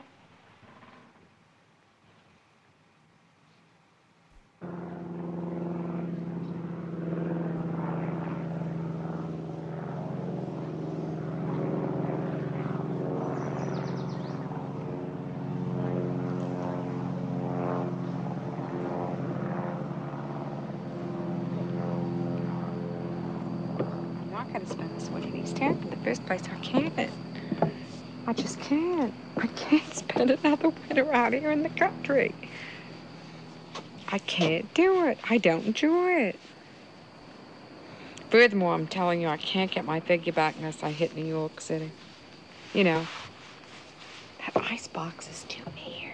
Not gonna spend this winter in East. In the first place, I can't. I just can't. I can't spend another winter out here in the country. I can't do it. I don't enjoy it. Furthermore, I'm telling you, I can't get my figure back unless I hit New York City. You know, that ice box is too near.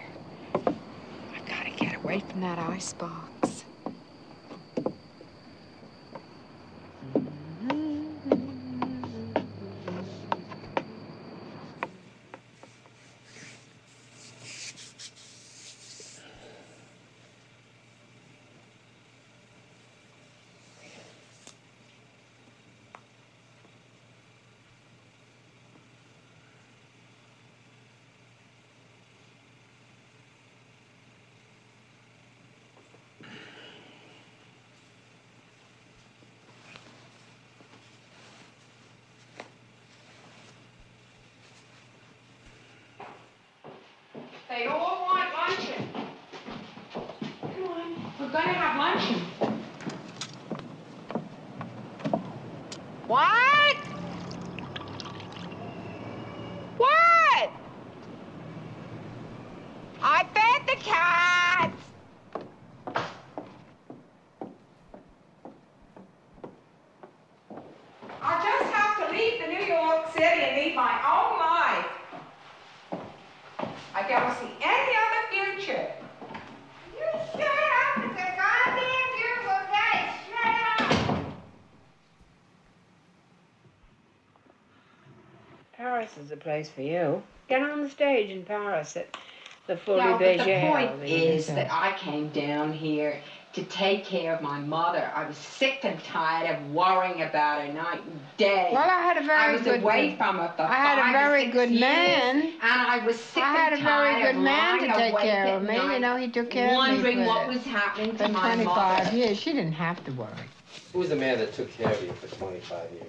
I've got to get away from that ice box. They all want luncheon. Come on, we're gonna have luncheon. What? What? I fed the cats. I just have to leave the New York City and lead my own life. I don't see any other future. You shut up. It's a goddamn beautiful day. Shut up. Paris is the place for you. Get on the stage in Paris at the Folie No, but the point the- is that I came down here to take care of my mother. I was sick and tired of worrying about her night and day. Well, I had a very good. I was good- away from her for I had a five or very six good years, man. and I was sick I had a and very good man to take care of me. You know, he took care of me wondering what was happening for to my 25 mother. years. She didn't have to worry. Who was the man that took care of you for 25 years?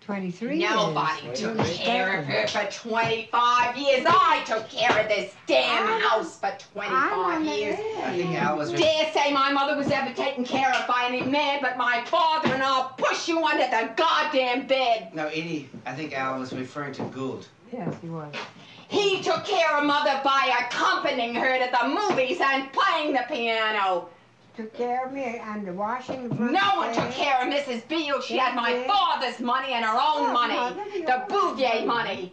23 Nobody years. took What care of her for 25 years. I took care of this damn house for 25 years. I think Al was. Dare say my mother was ever taken care of by any man but my father, and I'll push you under the goddamn bed. No, Edie, I think Al was referring to Gould. Yes, he was. He took care of mother by accompanying her to the movies and playing the piano. Took care of me and the washing the No one took care of Mrs. Beale. She had my Yes, yes. father's money and her own Oh, money, Mother, the always Bouvier did. money.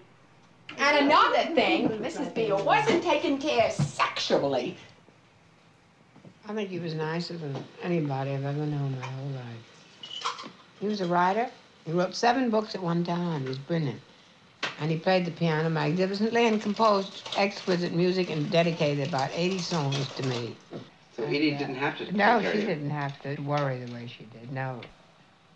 And another thing, Mrs. Beale wasn't taken care of sexually. I think he was nicer than anybody I've ever known my whole life. He was a writer. He wrote seven books at one time. He was brilliant. And he played the piano magnificently and composed exquisite music and dedicated about 80 songs to me. So Edie didn't have to No, she you. didn't have to worry the way she did. No.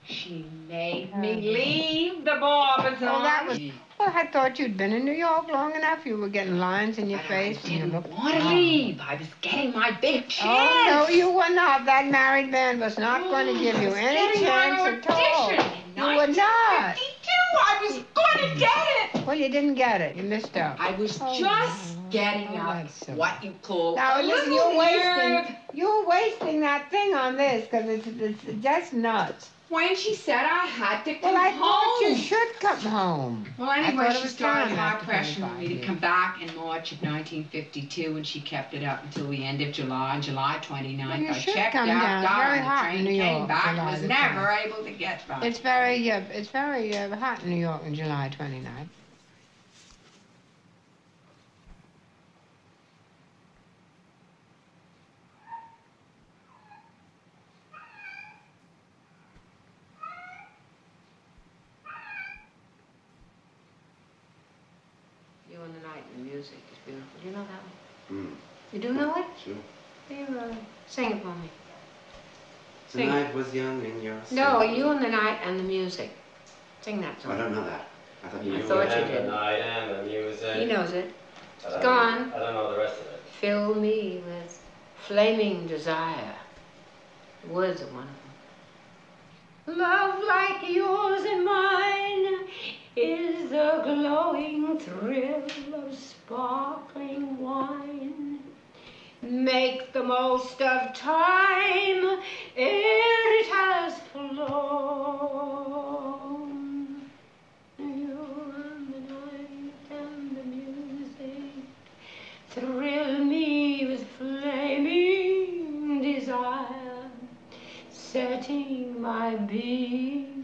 She made me leave the Barbizon. Oh, that was. Well, I thought you'd been in New York long enough. You were getting lines in your But face. I and you didn't looked want to leave. I was getting my big oh, chance. Oh, no, you were not. That married man was not going to give you any chance at all. audition in You were not. 1952. I was going to get it. Well, you didn't get it. You missed out. I was Oh, just no. Getting Oh, up so- what you call Now, a listen, you're wasting, you're wasting that thing on this because it's, it's just nuts. When she said I had to come Well, I home. thought you should come home. Well, anyway, she was started time high pressuring 25 me to come back in March of 1952, and she kept it up until the end of July. And July 29th, Well, I checked come out, down. got Very on the hot train, in New came York, back, and July was never 29th. able to get back. It's very, uh, it's very uh, hot in New York on July 29th. You and the night and the music is beautiful. Do you know that one? Mm, You do know it? sure. Here, uh, sing it for me. The night was young and yours. No, you and the night and the music. Sing that song. I don't know that. I thought you I knew thought it. you and did. the night and the music. He knows it. I don't Go know- on. I don't know the rest of it. Fill me with flaming desire. The words are one of them. Love like yours and mine is the glowing thrill of sparkling wine. Make the most of time ere it has flown. You and the night and the music thrill me with flaming desire, setting my being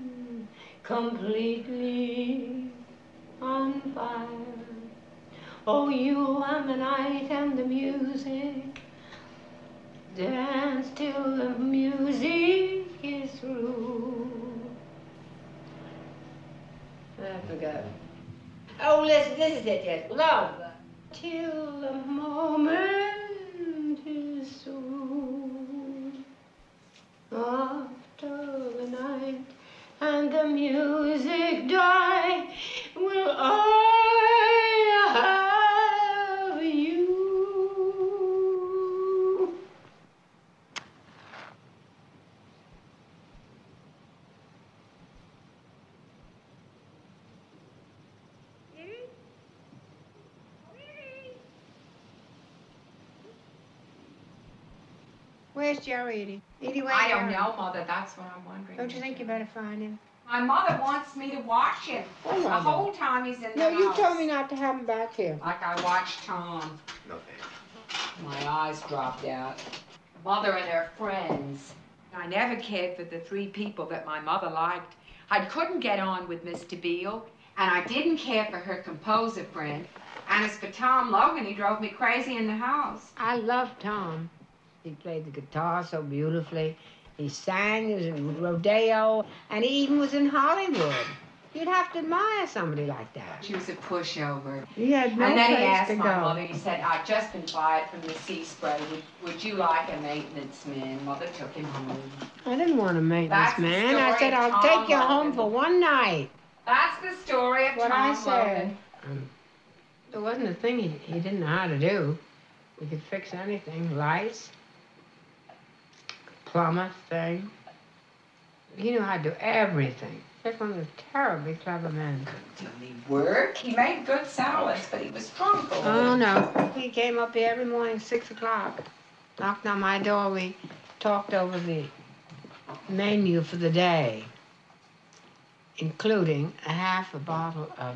completely on fire. Oh, you and the night and the music, dance till the music is through. I forgot. Oh, listen, this is it, yes. Love. Till the moment is through. After the night and the music die, will I have you? Where's Jerry, Edie? Edie, I don't um, know, Mother. That's what I'm wondering. Don't you think you better find him? My mother wants me to watch him Oh, the Mother. whole time he's in the No, you told me not to have him back here. Like I watched Tom. No thanks. My eyes dropped out. Mother and her friends. I never cared for the three people that my mother liked. I couldn't get on with Mr. Beale, and I didn't care for her composer friend. And as for Tom Logan, he drove me crazy in the house. I love Tom. He played the guitar so beautifully. He sang, he was in rodeo, and he even was in Hollywood. You'd have to admire somebody like that. She was a pushover. He had no and then he asked to my go. mother, he said, I've just been fired from the sea spray. Would, would you like a maintenance man? Mother took him home. I didn't want to make That's man. I said, I'll Tom take you home for one night. That's the story of What Tom I said. Logan. Um, there wasn't a thing he, he didn't know how to do. He could fix anything. Lights, plumber thing. He knew how to do everything. Just one of the terribly clever men. Till he work. He made good salads, but he was drunk Oh no. He came up here every morning, at six o'clock, knocked on my door. We talked over the menu for the day, including a half a bottle of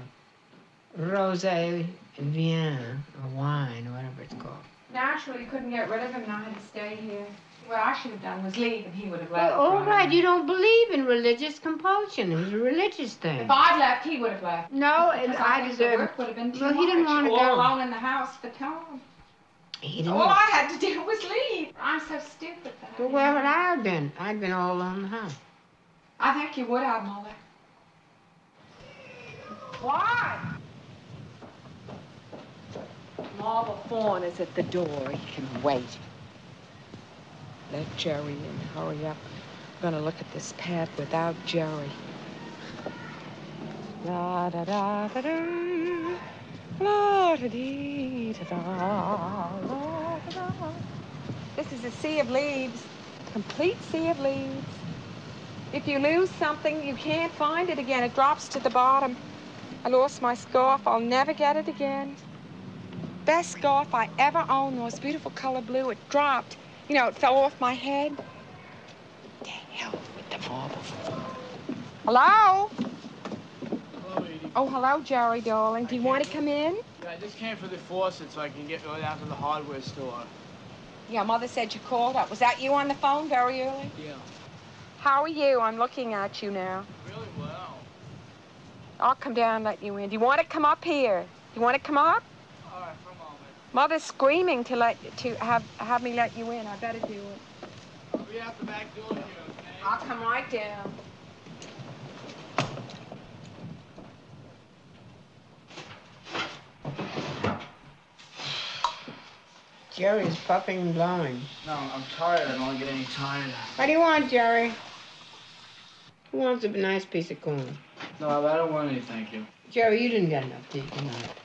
rosé and Vienna, or wine, or whatever it's called. Naturally, you couldn't get rid of him, and I had to stay here. What I should have done was leave, and he would have left. Well, all right right, you don't believe in religious compulsion. It was a religious thing. If I'd left, he would have left. No, and Because I think the deserve work would have been too Well, he didn't wanna all go. alone in the house for Tom. He didn't. All I had to do [LAUGHS] was leave. I'm so stupid that I Well, where would. I have been? I'd been all alone in the house. I think you would have, Mother. Why? Marble faun is at the door. He can wait. Let Jerry in. Hurry up. I'm gonna look at this pad without Jerry. La da da da da. La da da da da. This is a sea of leaves. Complete sea of leaves. If you lose something, you can't find it again. It drops to the bottom. I lost my scarf. I'll never get it again best scarf I ever owned was beautiful color blue. It dropped. You know, it fell off my head. To hell with the marble. Hello? Hello, Edie. Oh, hello, Jerry, darling. Do you want to come in? Yeah, I just came for the faucet so I can get right out to the hardware store. Yeah, Mother said you called up. Was that you on the phone very early? Yeah. How are you? I'm looking at you now. Really well. I'll come down and let you in. Do you want to come up here? You want to come up? All right, for a moment. Mother's screaming to let to have have me let you in. I better do it. I'll be out the back door here, okay? I'll come right down. Jerry's puffing and blowing. No, I'm tired. I don't want to get any tired. What do you want, Jerry? Who wants a nice piece of corn? No, I don't want any, thank you. Jerry, you didn't get enough to eat tonight.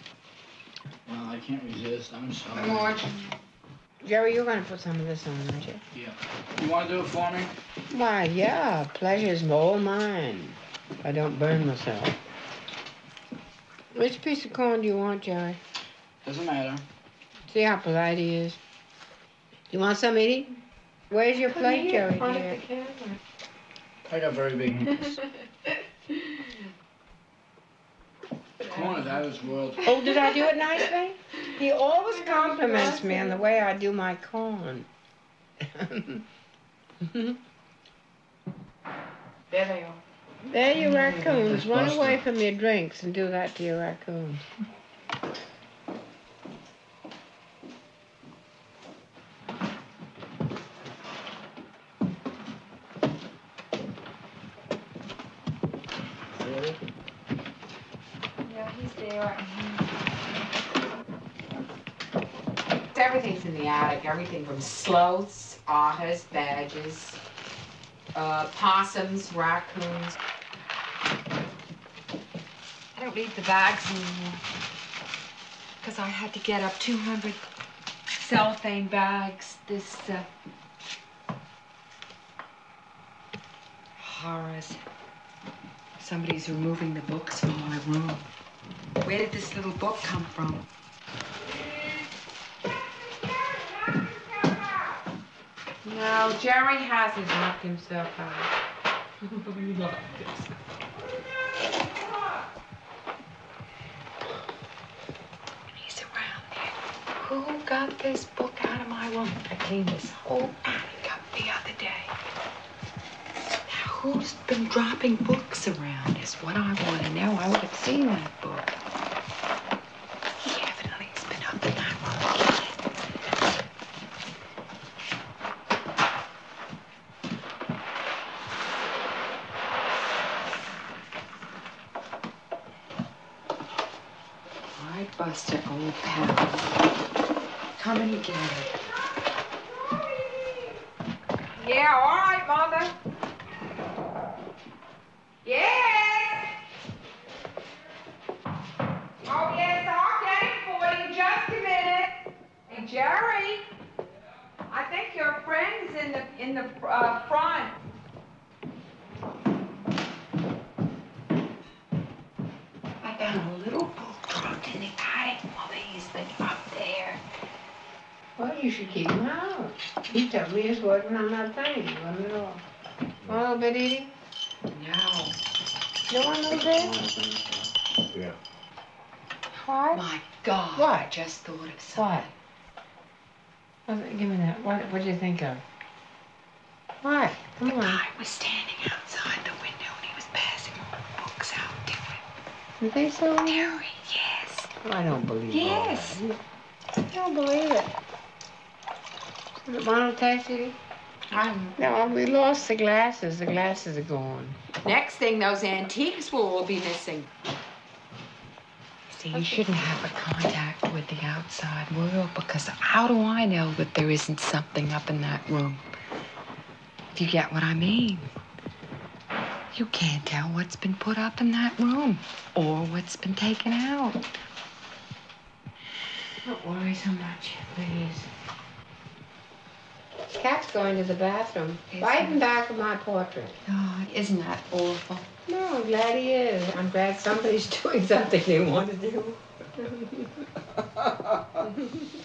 Well, I can't resist. I'm sorry. Come on. Jerry, you're gonna put some of this on, aren't you? Yeah. You want to do it for me? Why, yeah, pleasure's all mine. If I don't burn myself. Which piece of corn do you want, Jerry? Doesn't matter. See how polite he is. You want some, Edie? Where's your plate, Jerry? dear? I got very big [LAUGHS] hands. Corn is out of this world. Oh, did I do it nicely? He always compliments me on the way I do my corn. [LAUGHS] There they are. there, you raccoons. Run away from your drinks and do that to your raccoons. There. Everything's in the attic. Everything from sloths, otters, badgers, uh, possums, raccoons. I don't need the bags anymore. Because I had to get up 200 cellophane bags. This, uh... Horrors. Somebody's removing the books from my room. Where did this little book come from? No, Jerry hasn't knocked himself out. He's around there. Who got this book out of my room? I cleaned this whole attic up the other day. Now, who's been dropping books around is what I want to know. I would have seen that book. He evidently has been up in that room again. All right, Buster, old pal. Come and get it. Yeah, all right, Mother. Yes. Oh, yes, I'll get it for you. Just a minute. Hey, Jerry. I think your friend is in the in the uh, front. I found a little book dropped in the attic. Mother, he's been up there. Well, you should keep him out. He told me his word when I'm not thing. Wasn't at all. Want a little bit, Edie? No. You want a little bit? Yeah. What? My God. What? I just thought of something. What? What- Give me that. What What do you think of? What? Come The on. guy was standing outside the window and he was passing all the books out to him. You think so? Terry, yes. I don't believe Yes. all that. I don't believe it. To taste? I'm, No, we lost the glasses. The glasses are gone. next thing, those antiques will all be missing. See, you shouldn't have a contact with the outside world because how do I know that there isn't something up in that room? If you get what I mean. You can't tell what's been put up in that room or what's been taken out. Don't worry so much, please. Cat's going to the bathroom. Is Right in back of my portrait. God, isn't that awful? No, I'm glad he is. I'm glad somebody's [LAUGHS] doing something they want to do. [LAUGHS]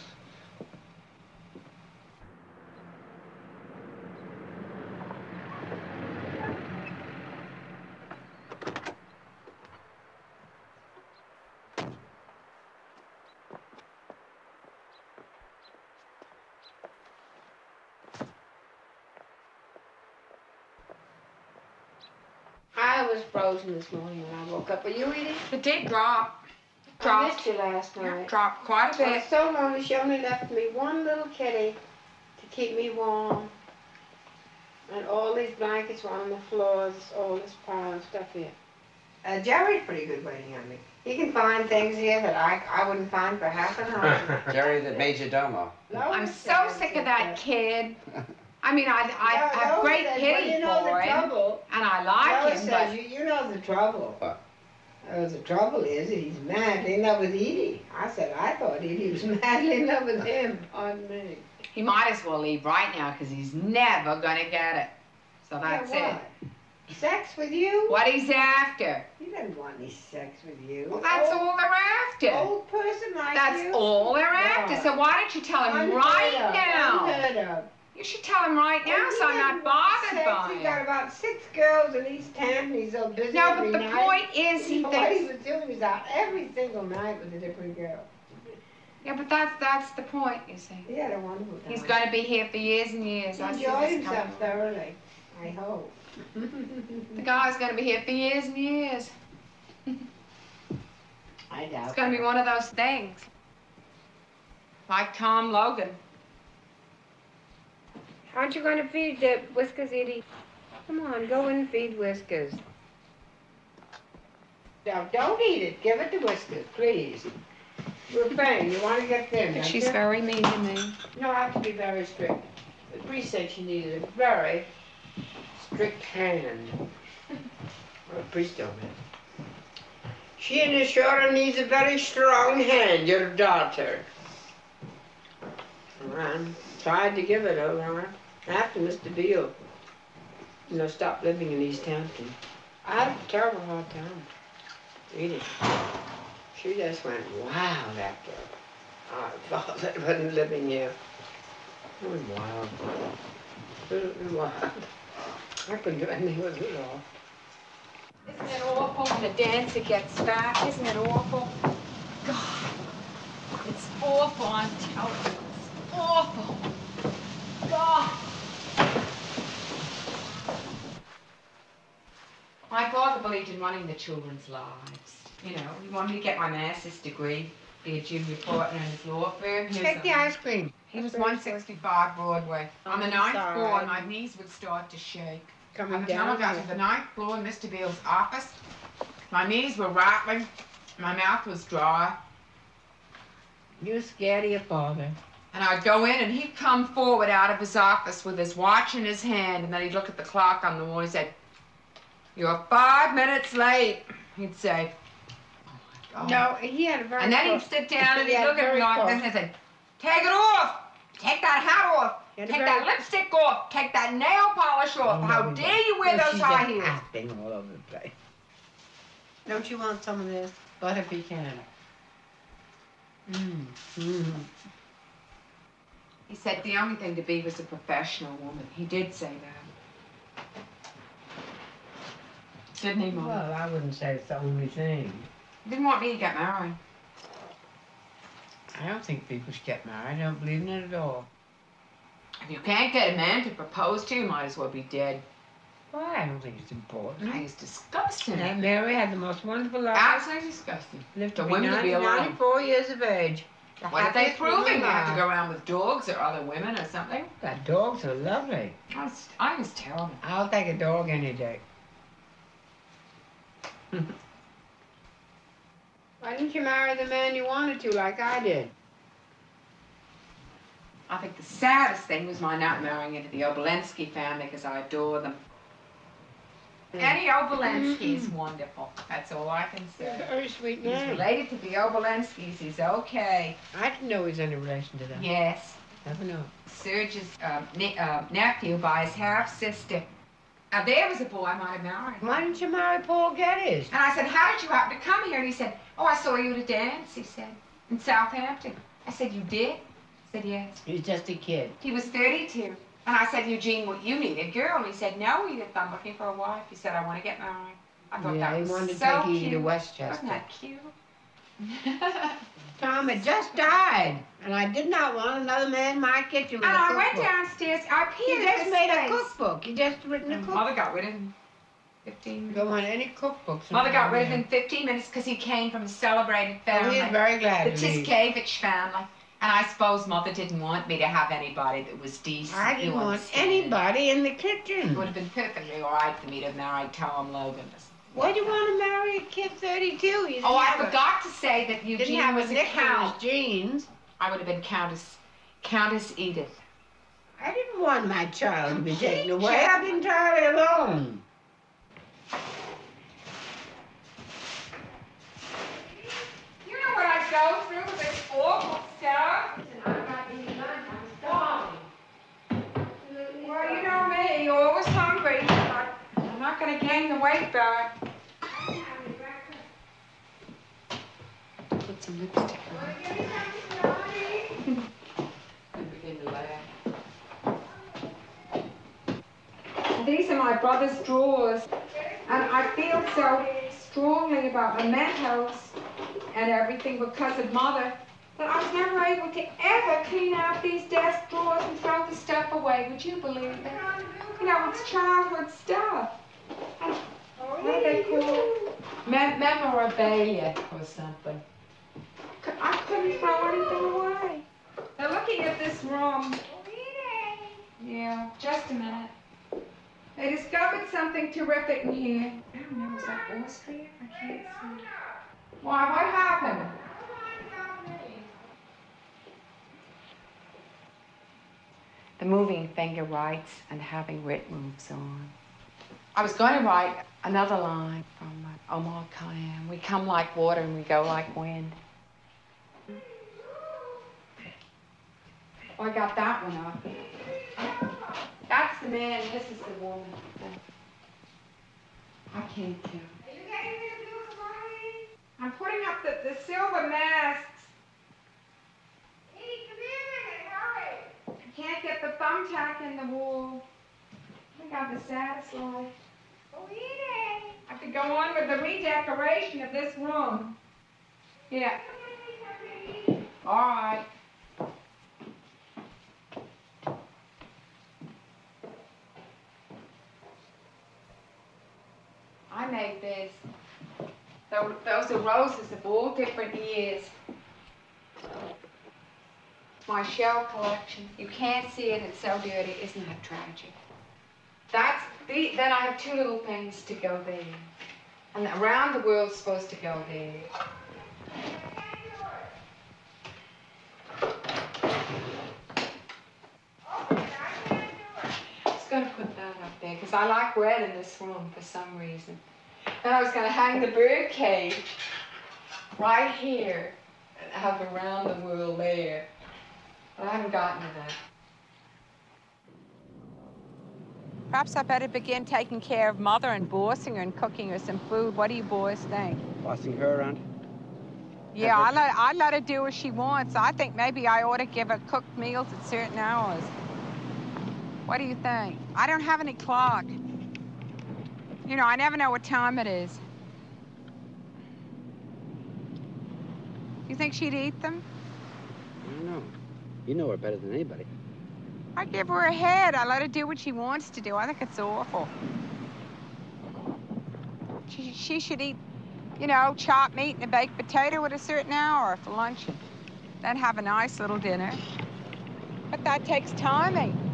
frozen this morning when I woke up. Are you, Edie? It did drop. I Dropped. missed you last night. Dropped quite a I was bit. so lonely. She only left me one little kitty to keep me warm. And all these blankets were on the floors, all this pile of stuff here. Uh, Jerry's pretty good waiting on me. He can find things here that I, I wouldn't find for half an hour. [LAUGHS] Jerry the Major Domo. No, I'm so sick of that kid. [LAUGHS] I mean, I, I No, have no, great says, pity well, you know for the him, trouble. and I Noah like him, says, but you, you know the trouble. What? Uh, the trouble is he's madly in love with Edie. I said, I thought Edie was [LAUGHS] madly in love with him. Pardon me. he might as well leave right now because he's never gonna get it. So that's Yeah, it. Sex with you? What he's after. He doesn't want any sex with you. Well, that's old, all they're after. Old person like That's you. all they're after. Yeah. So why don't you tell him Unheard right of, now? Unheard of. You should tell him right now, Well, so I'm not bothered by He's it. got about six girls in East Hampton. He's so busy No, but the night. point is, he [LAUGHS] what he thinks. was doing was out every single night with a different girl. Yeah, but that's that's the point. You see, He had a wonderful time. he's going to be here for years and years. He I enjoyed himself thoroughly. I hope. [LAUGHS] The guy's going to be here for years and years. [LAUGHS] I doubt. It's going to be one of those things. Like Tom Logan. Aren't you going to feed the Whiskers, Edie? Come on, go and feed Whiskers. Now, don't eat it. Give it to Whiskers, please. We're paying. You want to get thin, don't She's you? very mean to me. No, I have to be very strict. The priest said she needed a very strict hand. Well, the priest told me. She and sure needs a very strong hand, your daughter. I tried to give it her after Mr. Beale, you know, stopped living in East Hampton. I had a terrible hard time. Really. She just went wild after I thought that wasn't living here. It was wild. It was wild. I couldn't do anything with it at all. Isn't it awful when the dancer gets back? Isn't it awful? God, it's awful, I'm telling you. It's awful. God. My father believed in running the children's lives. You know, he wanted me to get my master's degree, be a junior partner in his law firm. He was Take the a- ice cream. He was 165 Broadway. On the On the ninth side. floor, my knees would start to shake. By Coming the time I down. got to the ninth floor in Mr. Beale's office, my knees were rattling, my mouth was dry, You were scared of your father. and I'd go in and he'd come forward out of his office with his watch in his hand, and then he'd look at the clock on the wall and he'd say, You're five minutes late, he'd say. Oh. No, he had a very And then he'd close- sit down and [LAUGHS] he he'd look at very me like close- this and say, Take it off! Take that hat off! he had a Take that lipstick off! Take that nail polish off! Oh, How no, dare you wear no, those she's high just heels? acting all over the place. Don't you want some of this? Butter pecan. Mmm. Mmm. He said the only thing to be was a professional woman. He did say that. Didn't he, Mom? Well, I wouldn't say it's the only thing. He didn't want me to get married. I don't think people should get married. I don't believe in it at all. If you can't get a man to propose to you, might as well be dead. Why? I don't think it's important. I think it's disgusting. Aunt Mary had the most wonderful life. Absolutely disgusting. Lived The to be women to be alone. 94 years of age. The What are they happiest proving? They have to go around with dogs or other women or something? That dogs are lovely. I was, I was terrible. I'll take a dog any day. Why didn't you marry the man you wanted to, like I did? I think the saddest thing was my not marrying into the Obolensky family because I adore them. Eddie Obolensky is wonderful. That's all I can a say. very sweet man. He's related to the Obolenskys. He's okay. I didn't know he was any relation to them. Yes. Never know. Serge's uh, ne- uh, nephew by his half sister. Now there was a boy I might have married. Why didn't you marry Paul Getty? And I said, How did you happen to come here? And he said, Oh, I saw you at a dance, he said, in Southampton. I said, You did? He said, Yes. He was just a kid. He was 32. And I said, Eugene, what you need a girl? And he said, No, Edith, I'm looking for a wife. He said, I want to get married. I thought Yeah, that he was wanted to so take cute. to Wasn't that cute? [LAUGHS] Tom had just died, and I did not want another man in my kitchen with And a I went downstairs. I He peed just in made a cookbook. He just written a mm, cookbook. Mother got rid of him. 15 minutes. Go on any cookbooks. Mother got rid of him 15 minutes because he came from a celebrated here. Family. he's very glad the to. Tiskevich family. And I suppose Mother didn't want me to have anybody that was decent. I didn't want anybody in the kitchen. It would have been perfectly all right for me to have married Tom Logan. Why do you want to marry a kid 32? You didn't Oh, I forgot to say that Didn't Eugene have was a a nick on count. his jeans. I would have been Countess Countess Edith. I didn't want my child to be taken away. I've been entirely alone. You know what I go through with this awful stuff? Well, you know me, you're always hungry. I'm not going to gain the weight back. Put some lipstick on. and begin to laugh. These are my brother's drawers, and I feel so strongly about mementos and everything because of mother that I was never able to ever clean out these desk drawers and throw the stuff away. Would you believe it? You know, it's childhood stuff. And what are they called? Mem- memorabilia or something. C- I couldn't throw anything away. They're looking at this room. Yeah, just a minute. They discovered something terrific in here. I don't know, is that Austria? I can't see. Why, what happened? The moving finger writes and having writ moves on. I was going to write another line from Omar oh Khayyam. We come like water and we go like wind. Oh, I got that one up. That's the man, this is the woman. I can't tell. I'm putting up the, the silver masks. Hey, come here, man. Hurry. I can't get the thumbtack in the wall. I got the saddest life. Oh, I could go on with the redecoration of this room. Yeah. All right. I made this. Those are roses of all different years. My shell collection. You can't see it, it's so dirty. Isn't that tragic? That's the, then I have two little things to go there. And around the world's supposed to go there. Going to put that up there because I like red in this room for some reason. Then I was going to hang the bird cage right here and have around the world there. But I haven't gotten to that. Perhaps I better begin taking care of Mother and bossing her and cooking her some food. What do you boys think? Bossing her around? Yeah, I let, I let her do what she wants. I think maybe I ought to give her cooked meals at certain hours. What do you think? I don't have any clock. You know, I never know what time it is. You think she'd eat them? I don't know. You know her better than anybody. I give her a head. I let her do what she wants to do. I think it's awful. She, she should eat, you know, chopped meat and a baked potato at a certain hour for lunch. Then have a nice little dinner. But that takes timing.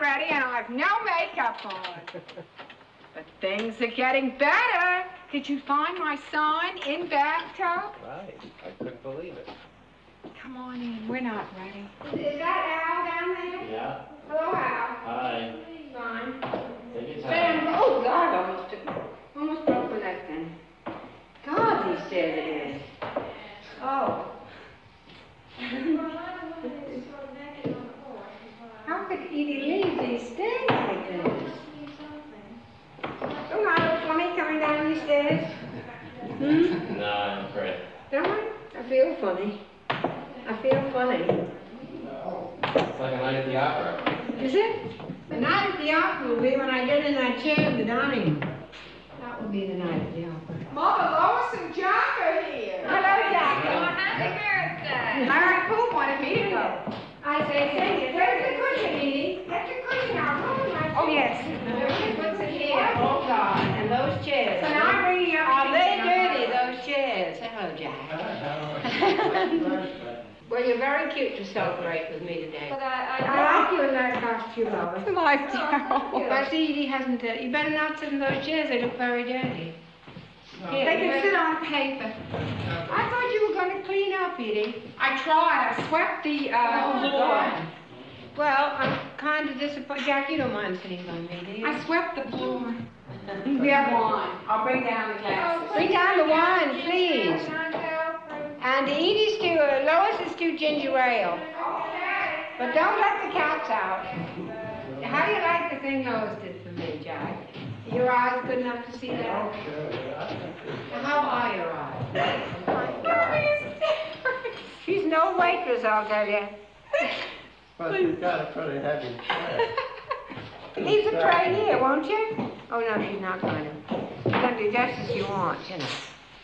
Ready and I've no makeup on. but things are getting better. Did you find my sign in bathtub? Right. I couldn't believe it. Come on in. We're not ready. Is that Al down there? Yeah. Hello, Al. Hi. Fine. Sam, oh, God, almost almost broke the leg then. God, he said it is. Oh. [LAUGHS] stand like this? Don't I look funny coming down these stairs? Hmm? No, I'm afraid. Don't I? I feel funny. I feel funny. It's like a night at the opera. Is it? The night at the opera will be when I get in that chair in the dining room. That will be the night at the opera. Mother, Lois and Jack are here. Hello, Jack. happy birthday. Larry Poole wanted me to go. I say, thank you. Where's the cushion, Edie? Get the cushion out. Oh, yes. What's it here? Oh, God. And those chairs. So now I'm bringing Are they dirty, those chairs? Hello, Jack. [LAUGHS] Well, you're very cute to celebrate with me today. But I, I like you in that costume, Lois. Life's terrible. I see Edie hasn't, uh, you better not sit in those chairs, they look very dirty. They can sit on paper. I thought you were gonna clean up, Edie. I tried. I swept the uh, floor. Well, I'm kind of disappointed, Jack, you don't mind sitting by me, do you? I swept the floor. We have wine. I'll bring down the glasses. Bring down the wine, please. And Edie's do, uh, Lois is do ginger ale. But don't let the cats out. How do you like the thing Lois did for me, Jack? Your eyes good enough to see that? How are your eyes? She's no waitress, I'll tell you. But you've got a pretty heavy [LAUGHS] tray. Leave the tray here, won't you? Oh, no, she's not going to. She's going to do just as you want, you know.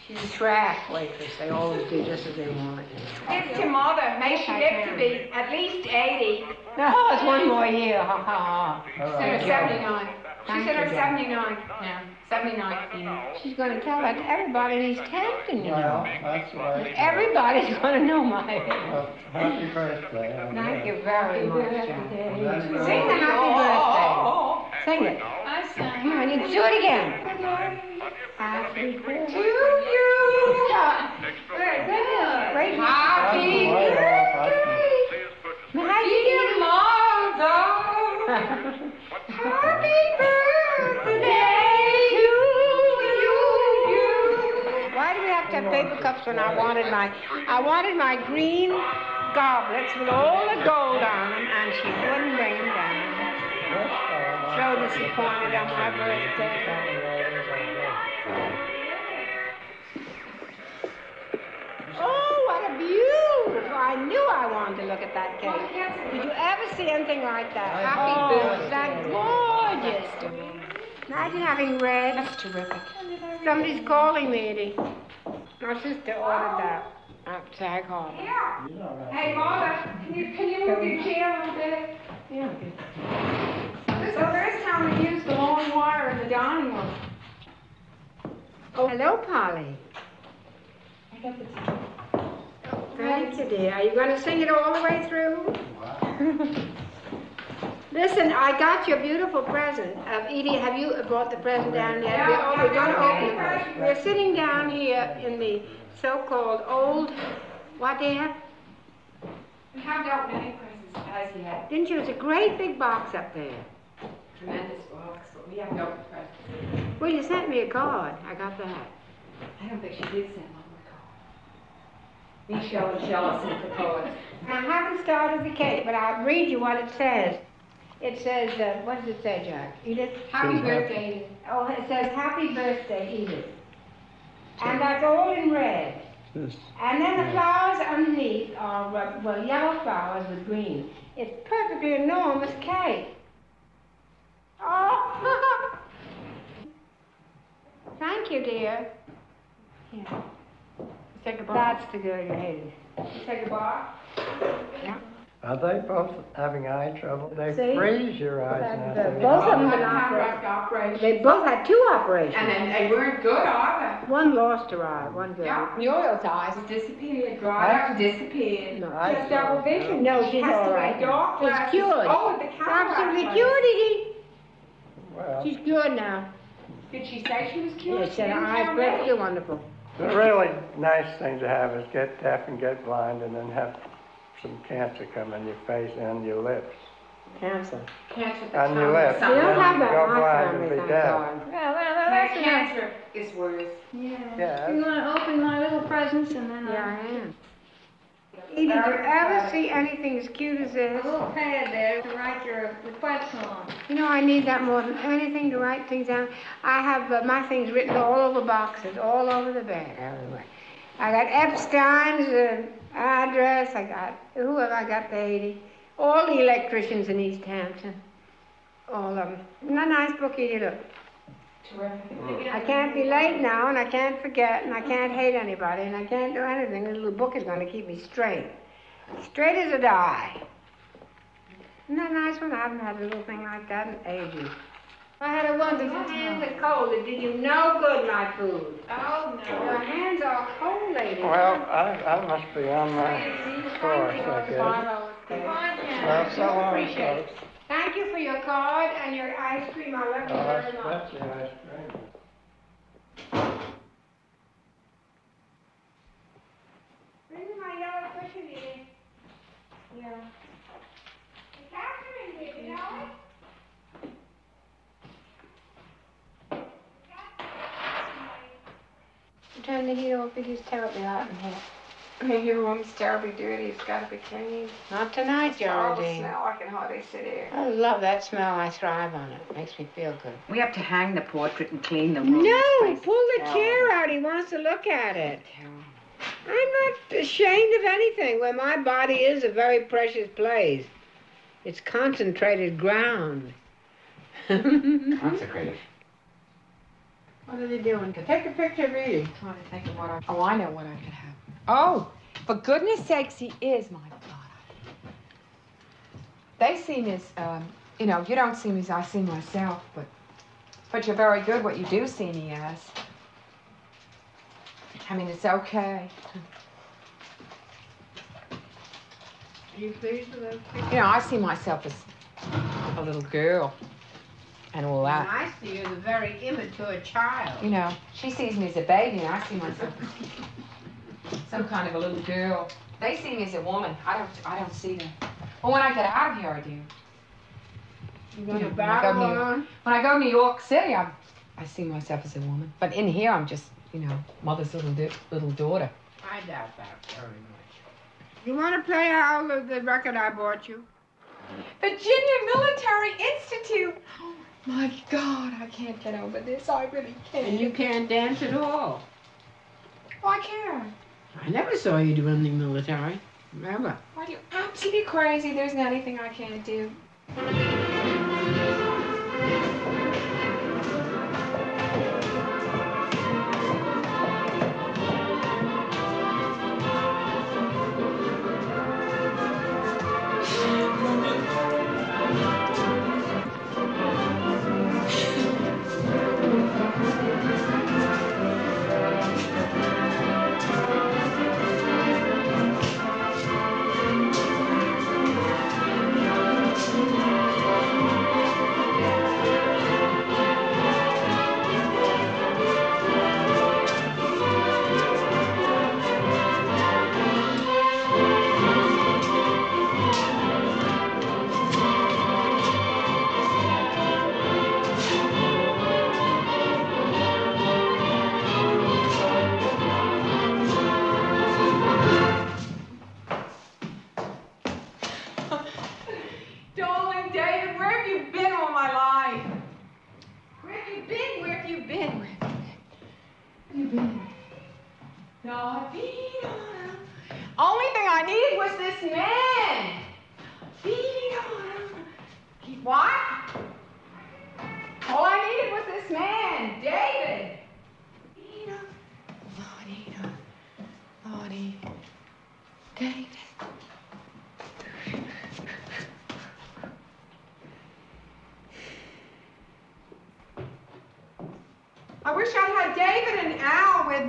She's a trash waitress. They always do just as they want. It's your mother. May she live to be at least 80. [LAUGHS] No, it's one more year. Ha ha ha. said her 79. She Thank said her you, Jack. 79 now. 79. She's going to tell that to everybody in East Hampton, you Well, know. that's right. Everybody's going to know my Well, happy birthday. on Thank you very much, Jack. That's Sing right. the happy birthday. Sing it. I sang. Come on, you do it again. Happy birthday to you. Very good. Great. Happy Right off, I birthday, Happy mother. Happy birthday paper cups when I wanted my, I wanted my green goblets with all the gold on them, and she wouldn't bring them down. So disappointed on my birthday. Oh, what a beautiful! I knew I wanted to look at that cake. Did you ever see anything like that? Happy oh, birthday. That gorgeous. Imagine having red. That's terrific. Somebody's calling me, Eddie. My sister ordered that at Sag Harbor. Yeah. Hey, mother, can you, can you move your chair a little bit? Yeah. This is the first time we used the long wire in the dining room. Oh, hello, Polly. I got the Thank you, dear. Are you going to sing it all the way through? [LAUGHS] Listen, I got your beautiful present. Uh, Edie, have you brought the present down yet? Yeah, We're, oh, we're going to open it. We're sitting down here in the so-called old, what, dear? We haven't opened any presents as yet. Didn't you? It's a great big box up there. Tremendous box, but we haven't opened presents. Well, you sent me a card. I got that. I don't think she did send one. Michelle and Shella sent the cards. I haven't started the cake, but I'll read you what it says. It says, uh, what does it say, Jack? Edith? Happy birthday. Edith. Oh, it says, happy birthday, Edith. And that's all in red. Yes. And then the flowers underneath are, uh, well, yellow flowers with green. It's perfectly enormous cake. Oh! [LAUGHS] Thank you, dear. Here. Say goodbye. That's the girl good lady. Say goodbye. Yeah. Are they both having eye trouble? They See? freeze your eyes That- now. that- so both of them Had been cataract operation. They both had two operations. And then they weren't good either. One lost her eye, one good. Yeah, Muriel's eyes disappeared, dried out and disappeared. No. I She has double vision. No, She she's has all to wear right. dark She's glasses. cured. Oh, the She's cataract. absolutely glasses. cured, Edie. Well, She's cured now. Did she say she was cured? Yes, She and her didn't eyes tell me. perfectly wonderful. the really nice thing to have is get deaf and get blind and then have some cancer come in your face and your lips. Cancer. Cancer at On your tongue or left. We don't have that Go in my blind and be thank deaf. God. Well, well, But that's enough. cancer is worse. Yeah. Yeah. You want to open my little presents and then Yeah, I'll... I am. Edie, did you ever see anything as cute as this? A little pad there to write your request on. You know, I need that more than anything to write things down. I have uh, my things written all over boxes, all over the bed, everywhere. I got Epstein's uh, address. I got who have I got the 80? All the electricians in East Hampton. All of them. Isn't that a nice book, Edie? Look. I can't be late now, and I can't forget, and I can't hate anybody, and I can't do anything. This little book is going to keep me straight. Straight as a die. Isn't that nice one? I haven't had a little thing like that in ages. I had a wonderful hands are cold. It did you no good, my food. Oh, no, Your hands are cold, lady. Well, I, I must be on my course, I guess. Well, so long, Appreciate it. folks. Thank you for your card and your ice cream. I love you Oh, very much. that's the ice cream. This is my yellow cushion here. Yeah. It's Catherine, did you know it? Turn the heat off, it is terribly hot in here. [LAUGHS] Your room's terribly dirty. It's got to be cleaned. Not tonight, Horrible Geraldine. smell. I can hardly sit here. I love that smell. I thrive on it. Makes me feel good. We have to hang the portrait and clean the room. No, pull the terrible. chair out. He wants to look at it. I'm not ashamed of anything where my body is a very precious place. It's concentrated ground. [LAUGHS] what are they doing? Take a picture of Edie. trying to think of what I. Oh, I know what I could have. Oh, for goodness sakes, he is my God. They see me as, um, you know, you don't see me as I see myself, but, but you're very good what you do see me as. I mean, it's okay. Are you pleased with those pictures? You know, I see myself as a little girl and all that. I see you as a very immature child. You know, she sees me as a baby, and I see myself as some kind of a little girl. They see me as a woman. I don't. I don't see them. Well, when I get out of here, I do. You You know, when I go to New York- When I go to New York City, I, I see myself as a woman. But in here, I'm just, you know, mother's little da- little daughter. I doubt that very much. You want to play out of the record I bought you? Virginia Military Institute. Oh my God, I can't get over this. I really can't. And you can't dance at all. Oh, Why can't? I never saw you do anything military. Never. Why are you absolutely crazy? There's anything I can't do.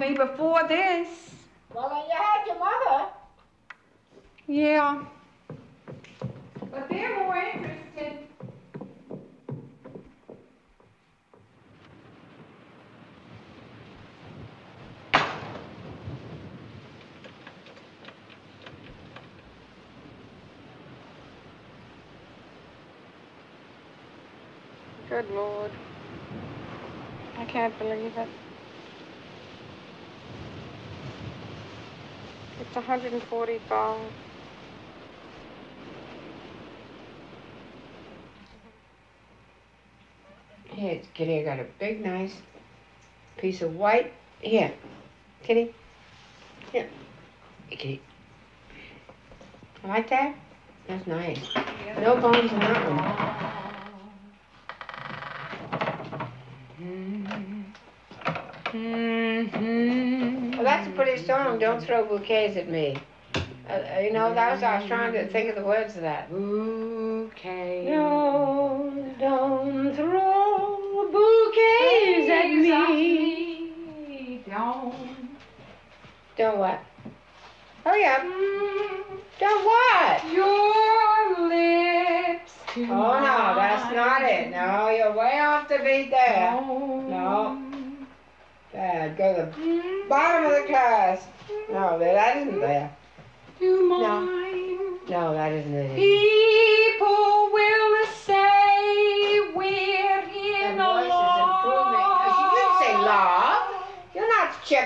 Me before this. Well, then you had your mother. Yeah. But they're more interested. Good Lord. I can't believe it. It's 145. Here, Kitty, I got a big, nice piece of white. Here, Kitty. Here. Hey, Kitty. Like that? That's nice. No bones in that one. Well, song. Don't throw bouquets at me. Uh, uh, you know, that was I was trying to think of the words of that. Bouquet.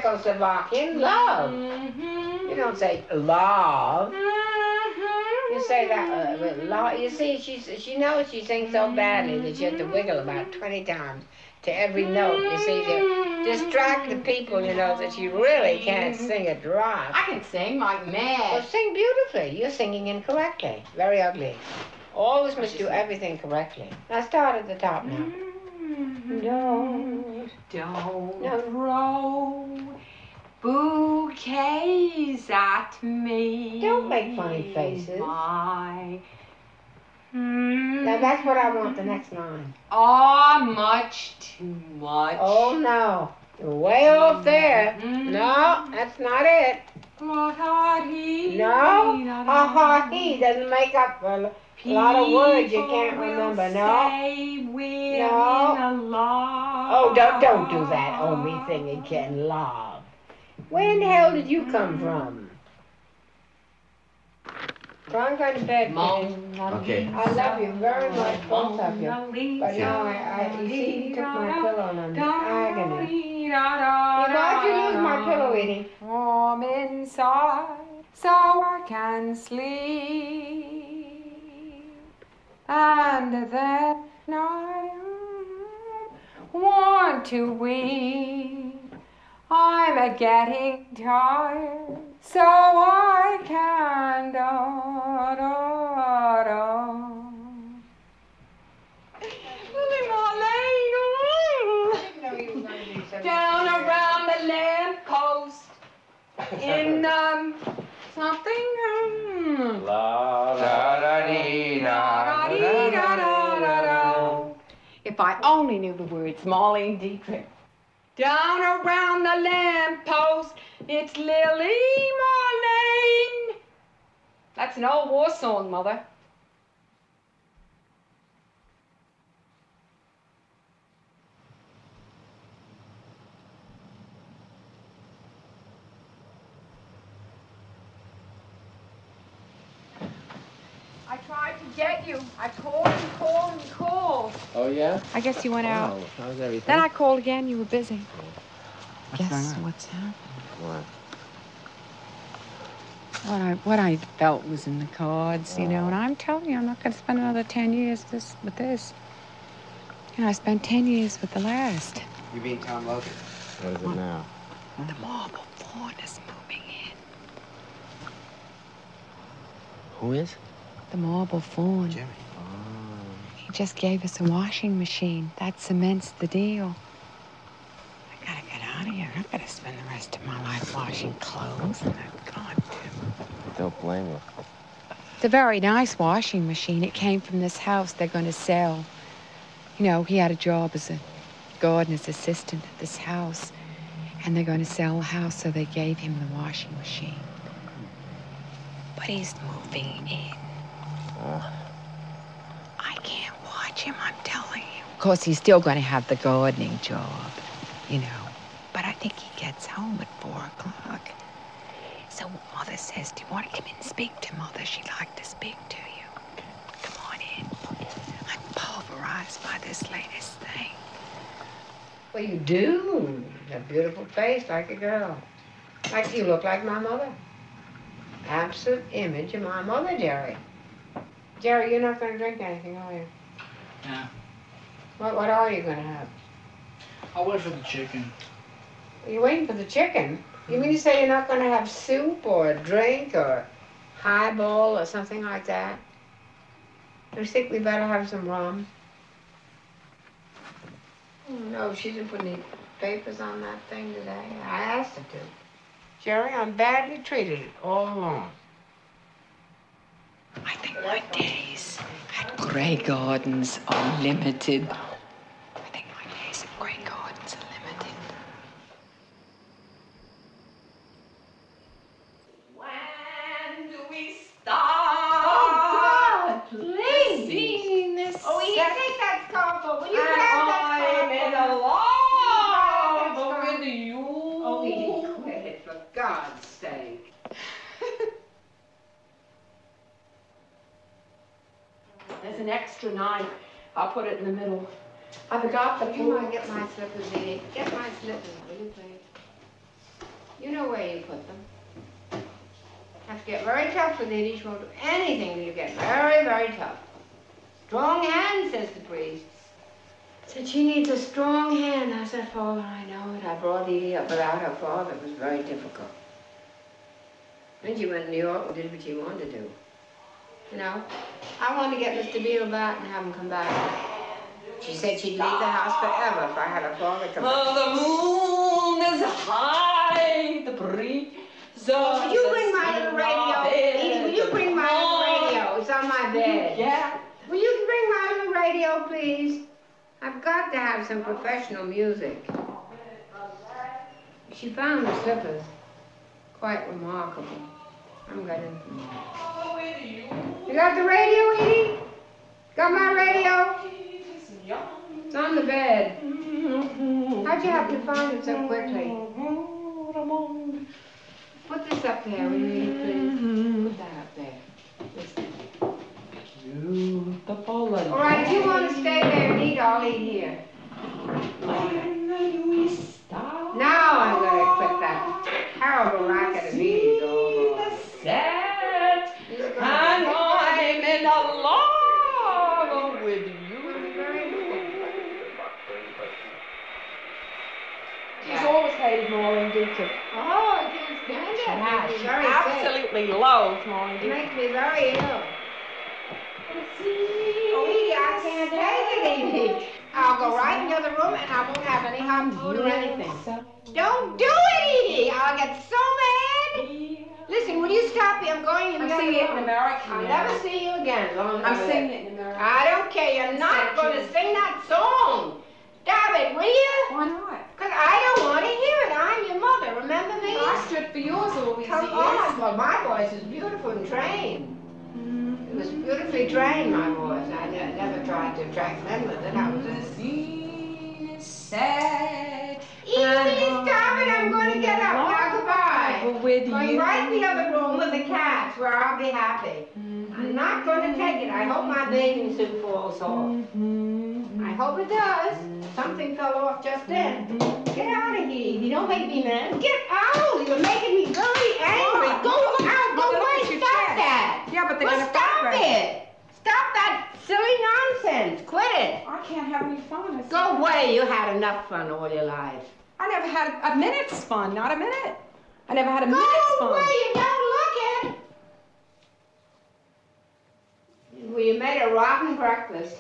Czechoslovakian. Love. Mhm. You don't say love. Mhm. You say that. Uh, with love. You see, she's, she knows she sings so badly that she has to wiggle about 20 times to every note. You see, to distract the people, you know, that she really can't sing a drop. I can sing like mad. Well, sing beautifully. You're singing incorrectly. Very ugly. Always must do everything correctly. Now start at the top now. Don't. Don't throw bouquets at me. Don't make funny faces. My. Now that's what I want the next line. Ah, much too much. Oh no. You're way off there. Mhm. No, that's not it. No. Ha ha he doesn't make up for a lot of words you can't remember. No. we're No. love. Oh, don't don't do that. Oh, me thing again. Love. Where in the hell did you come mm-hmm. from? So I'm going to bed. Mom. Okay. I love you very much, both of you. But now I, I you see, you took my pillow and I'm in agony. Why'd you lose my pillow, Edie? Warm inside, so I can sleep. And then I want to weep. I'm a getting tired, so I can da da da. Down around the lamp post in um something. Um, La da da dee da da da da da da. if I only knew the words, Marlene Dietrich. Down around the lamp post, it's Lily Marlene. That's an old war song, Mother. I tried to get you. I called and called and called. Oh, yeah? I guess you went out. How's everything? Then I called again. You were busy. What's going Guess on? what's happened? What? What I what I felt was in the cards, you know. And I'm telling you, I'm not going to spend another ten years this with this. You know, I spent ten years with the last. You mean Tom Logan? What is it now? The marble faun is moving in. Who is? The marble faun. Jimmy. Oh. He just gave us a washing machine. That cements the deal. I gotta get out of here. I'm not gonna spend the rest of my life washing clothes and that goddamn. Don't blame her. It's a very nice washing machine. It came from this house they're going to sell. You know, he had a job as a gardener's assistant at this house, and they're going to sell the house, so they gave him the washing machine. But he's moving in. Ah. I can't watch him, I'm telling you. Of course, he's still going to have the gardening job, you know. But I think he gets home at four o'clock. So Mother says, do you want to come in and speak to Mother? She'd like to speak to you. Come on in. I'm pulverized by this latest thing. Well, you do. A beautiful face, like a girl. Like you look like my mother. absolute image of my mother, Jerry. Jerry, you're not going to drink anything, are you? Yeah. What, what are you going to have? I'll wait for the chicken. You're waiting for the chicken? You mean to say you're not going to have soup or a drink or highball or something like that? Do you think we better have some rum? No, she didn't put any papers on that thing today. I asked her to. Jerry, I'm badly treated all along. I think my days at Grey Gardens are limited. I think my days at Grey Gardens are limited. When do we Oh, start? please. Sing this Oh, you sec- think that's colorful? Will you And grab that I'm in colorful? love with you. Oh, Edie, quit it, for God's sake. There's an extra knife. I'll put it in the middle. I forgot the You might fork. get my slippers, Edie. Get my slippers, will you, please? You know where you put them. Have to get very tough with Edie. She won't do anything till you get very, very tough. Strong hand, says the priest. Said she needs a strong hand. I said, Father, I know it. I brought Edie up without her father. It was very difficult. Then she went to New York and did what she wanted to do. You know, I wanted to get Mr. Beale back and have him come back. She said she'd leave the house forever if I had a father come back. Oh, the moon is high, the breeze. Will you bring my little radio? Edie, will you bring my little radio? It's on my bed. Yeah. Will you bring my little radio, please? I've got to have some professional music. She found the slippers. Quite remarkable. I'm gonna. You got the radio, Edie? Got my radio? It's on the bed. How'd you happen to find it so quickly? Put this up there, will you, please? Put that up there. Listen. All right, if you want to stay there and eat, I'll eat here. Now I'm going to quit that terrible racket of eating over. Set. You're And gonna- I'm in love with you. She's Yeah. always hated Maureen Oh, I can't stand it. She It has. makes She me very sick. absolutely loves Maureen It makes me very ill. Oh, Edie, I can't take it, Edie. I'll go right into the room and I won't have any hot food or anything. Don't do it, Edie. I'll get so mad. Listen, will you stop me? I'm going in I'm the other singing it in room. American I'll now. never see you again long as I'm I singing it in American. I don't care. You're not going to sing that song. Stop it, will you? Why not? Because I don't want to hear it. I'm your mother. Remember me? I stood for yours all these Come years. on. Well, my voice is beautiful and trained. Mm-hmm. It was beautifully trained, my voice. I never tried to attract men with it. I was The is sad. Stop it. I'm going to get up. Now, goodbye. With Going you. right in the other room with the cats where I'll be happy. Mm-hmm. I'm not going to take it. I hope my bathing suit falls off. Mm-hmm. I hope it does. Something fell off just then. Mm-hmm. Get out of here. You don't make me mad. Get out. You're making me very angry. Go out. Go away. Stop chest. that. Yeah, but they're well, gonna stop fight, right? it. Stop that silly nonsense. Quit it. I can't have any fun. Go away. You had enough fun all your life. I never had a minute's fun, not a minute. I never had a Go minute's fun. away. You don't look it. Well, you made a rotten breakfast.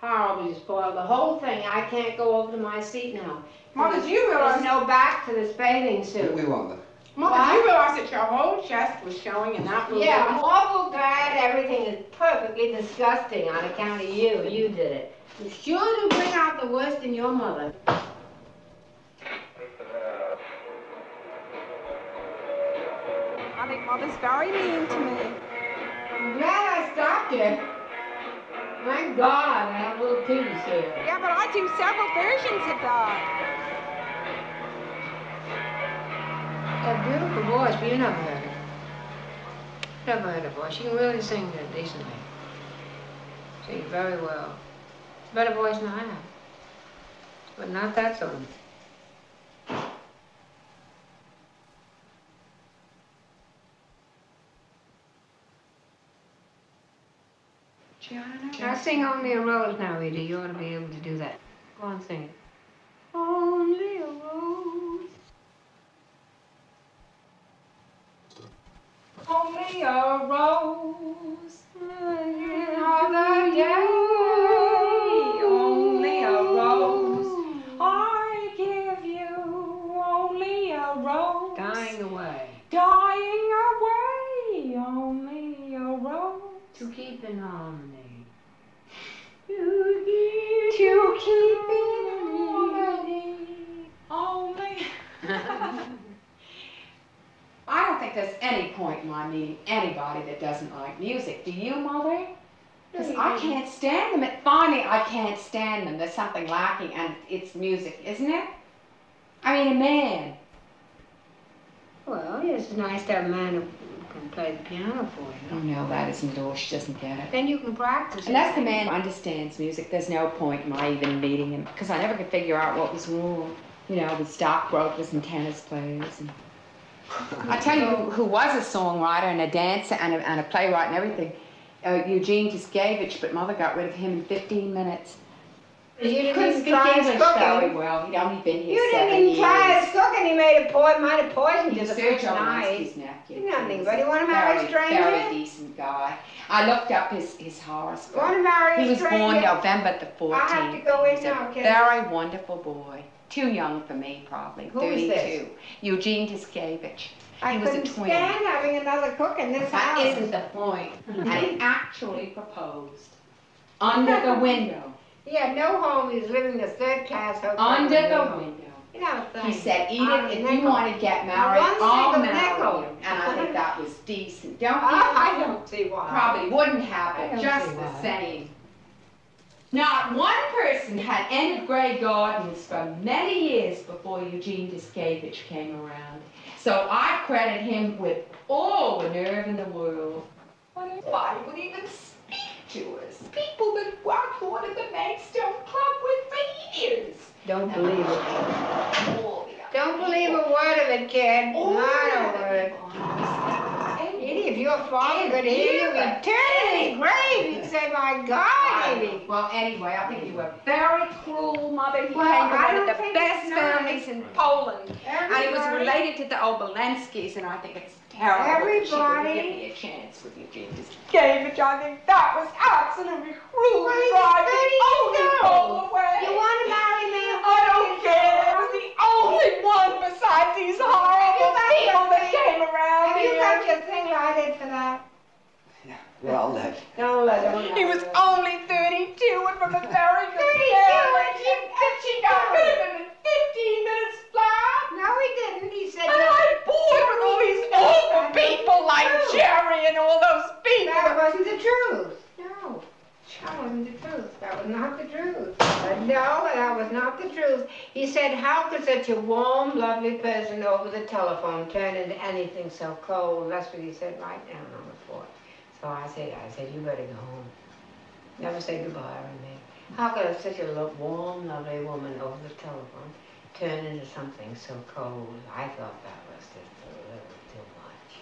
Horribly spoiled the whole thing. I can't go over to my seat now. Mother, do you There's realize? no back to this bathing suit. We won't. Mother, What? do you realize that your whole chest was showing in that little? Yeah, I'm awful glad everything is perfectly disgusting on account of you. You did it. You sure do bring out the worst in your mother. I think Mother's very mean to me. I'm glad I stopped you. Thank God I have a little peace here. Yeah, but I do several versions of that. A beautiful voice, but you never heard it. Never heard her voice. She can really sing that decently. Sings very well. Better voice than I have. But not that song. Now sing Only a Rose now, Edie. You ought to be able to do that. Go on, sing it. Only a rose. Only a rose. Another day. Only a rose. I give you only a rose. Dying away. Dying away. Only a rose. To keep in harmony. Um, To keep harmony. Only. I don't think there's any point in my meeting anybody that doesn't like music. Do you, Mother? Because I can't stand them. It, finally, I can't stand them. There's something lacking, and it's music, isn't it? I mean, a man. Well, it's nice to have a man can play the piano for Oh, you. no, that isn't at all. She doesn't get it. Then you can practice. Unless the man understands music, there's no point in my even meeting him because I never could figure out what was wrong. You know, with stockbrokers and tennis players. And... I tell you who, who was a songwriter and a dancer and a, and a playwright and everything. Uh, Eugene Tiskevich, but mother got rid of him in 15 minutes. You didn't couldn't even speak try his English very cooking. well. He'd only been here You seven didn't even years. try his cooking. He made a poison, might have poisoned you He's the Sergio first night. Lansky's nephew. He's nothing, He's but you want to marry a very, stranger? Very decent guy. I looked up his, his horoscope. Want to marry a He was born stranger? November the 14th. I have to go in He's a now, okay? very wonderful boy. Too young for me, probably. Who is 32. this? Eugene Tiskevich. I he was a couldn't twin. stand having another cook in this That house. isn't the point. [LAUGHS] and he actually proposed under the window. He had no home. He was living in a third class hotel. Under with the home. window. You know. He said, On Edith, a if you want to get married, One I'll marry you. And I think that was decent. Don't you? [LAUGHS] I don't see why. Probably wouldn't I happen, just the why. same. Not one person had entered Grey Gardens for many years before Eugene Tiskevich came around. So I credit him with all the nerve in the world. But nobody would even speak to us. People that thought at the Maidstone Club with for years. Don't believe it. Don't believe a word of it, kid. All Not a word. Edie, if your father could hear you, he'd turn in his grave. He'd say, my God, Edie. Well, anyway, I think you were very cruel, Mother. He Well, came from one of the best families in Poland. And he was related to the Obolenskis, and I think it's terrible that she didn't Everybody- give me a chance with Eugene Tiskevich. I think that was absolutely cruel. Well, to he's drive the only pole away. You want to marry me? I don't care. It was the only one besides these horrible got people your that came around Have you got your thing lighted for that? Well, that. Don't let him. He was only 32 and from a very 32, and you- And she got rid of him in 15 minutes flat. No, he didn't. He said, And I bored with all these awful people like Jerry and all those people. That wasn't the truth. No, that wasn't the truth. That was not the truth. No, that was not the truth. He said, how could such a warm, lovely person over the telephone turn into anything so cold? That's what he said right down on the floor. So I said, I said, you better go home. Never say goodbye me. How could such a lo- warm, lovely woman over the telephone turn into something so cold? I thought that was just a little too much.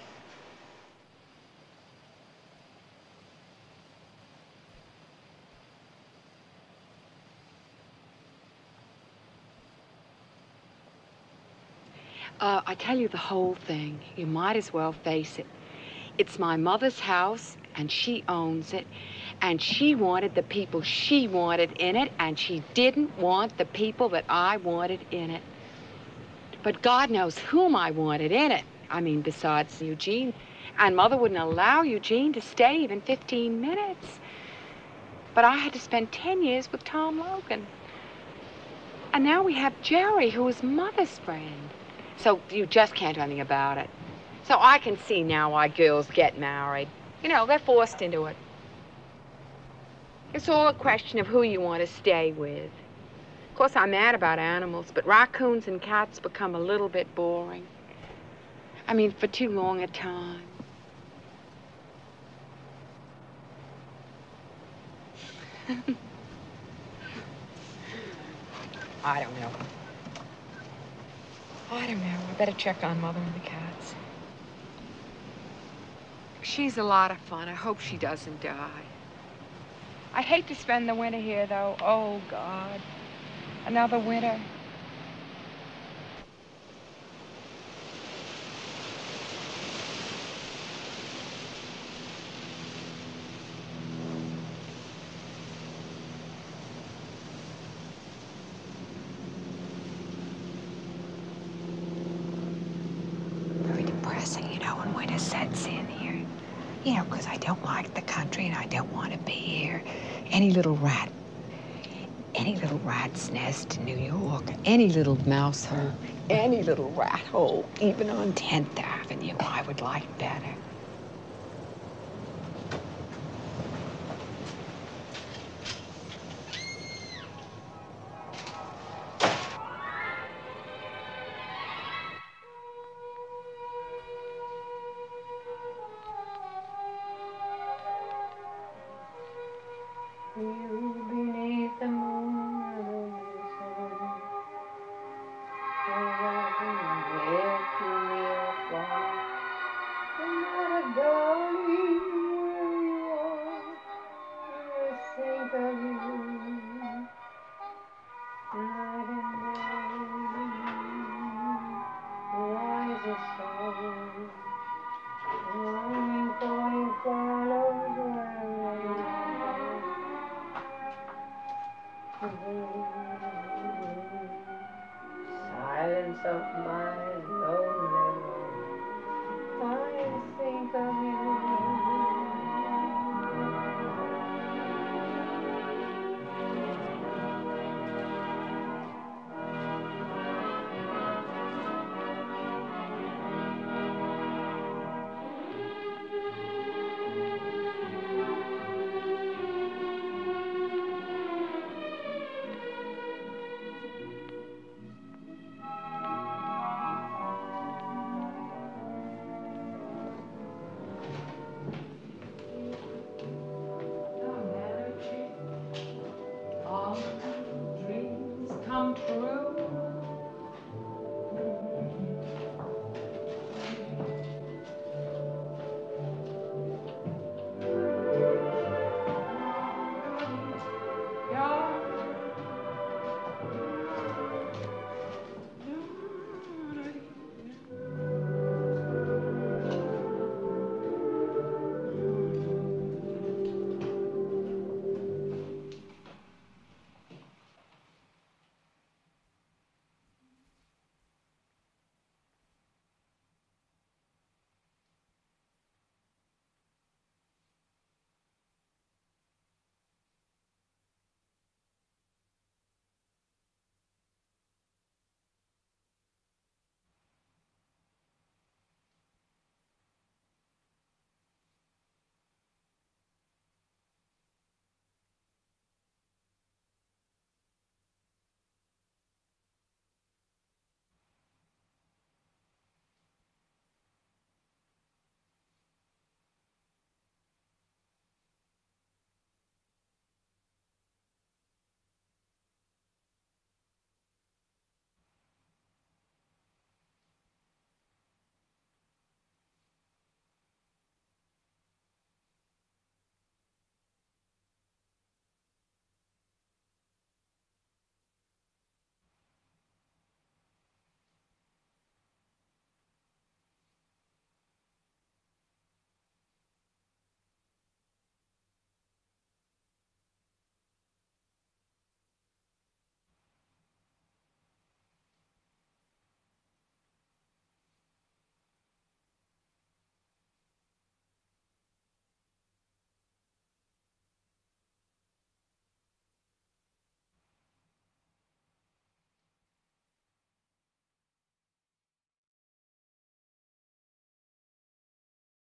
Uh, I tell you the whole thing. You might as well face it. It's my mother's house, and she owns it. And she wanted the people she wanted in it, and she didn't want the people that I wanted in it. But God knows whom I wanted in it. I mean, besides Eugene. And Mother wouldn't allow Eugene to stay even 15 minutes. But I had to spend 10 years with Tom Logan. And now we have Jerry, who is Mother's friend. So you just can't do anything about it. So I can see now why girls get married. You know, they're forced into it. It's all a question of who you want to stay with. Of course, I'm mad about animals, but raccoons and cats become a little bit boring. I mean, for too long a time. [LAUGHS] I don't know. I don't know. I better check on Mother and the cats. She's a lot of fun. I hope she doesn't die. I hate to spend the winter here, though. Oh, God. Another winter. very depressing, you know, when winter sets in here. You know, 'cause I don't like the country and I don't want to be here. Any little rat, any little rat's nest in New York, any little mouse hole, any little rat hole, even on 10th Avenue, I would like better.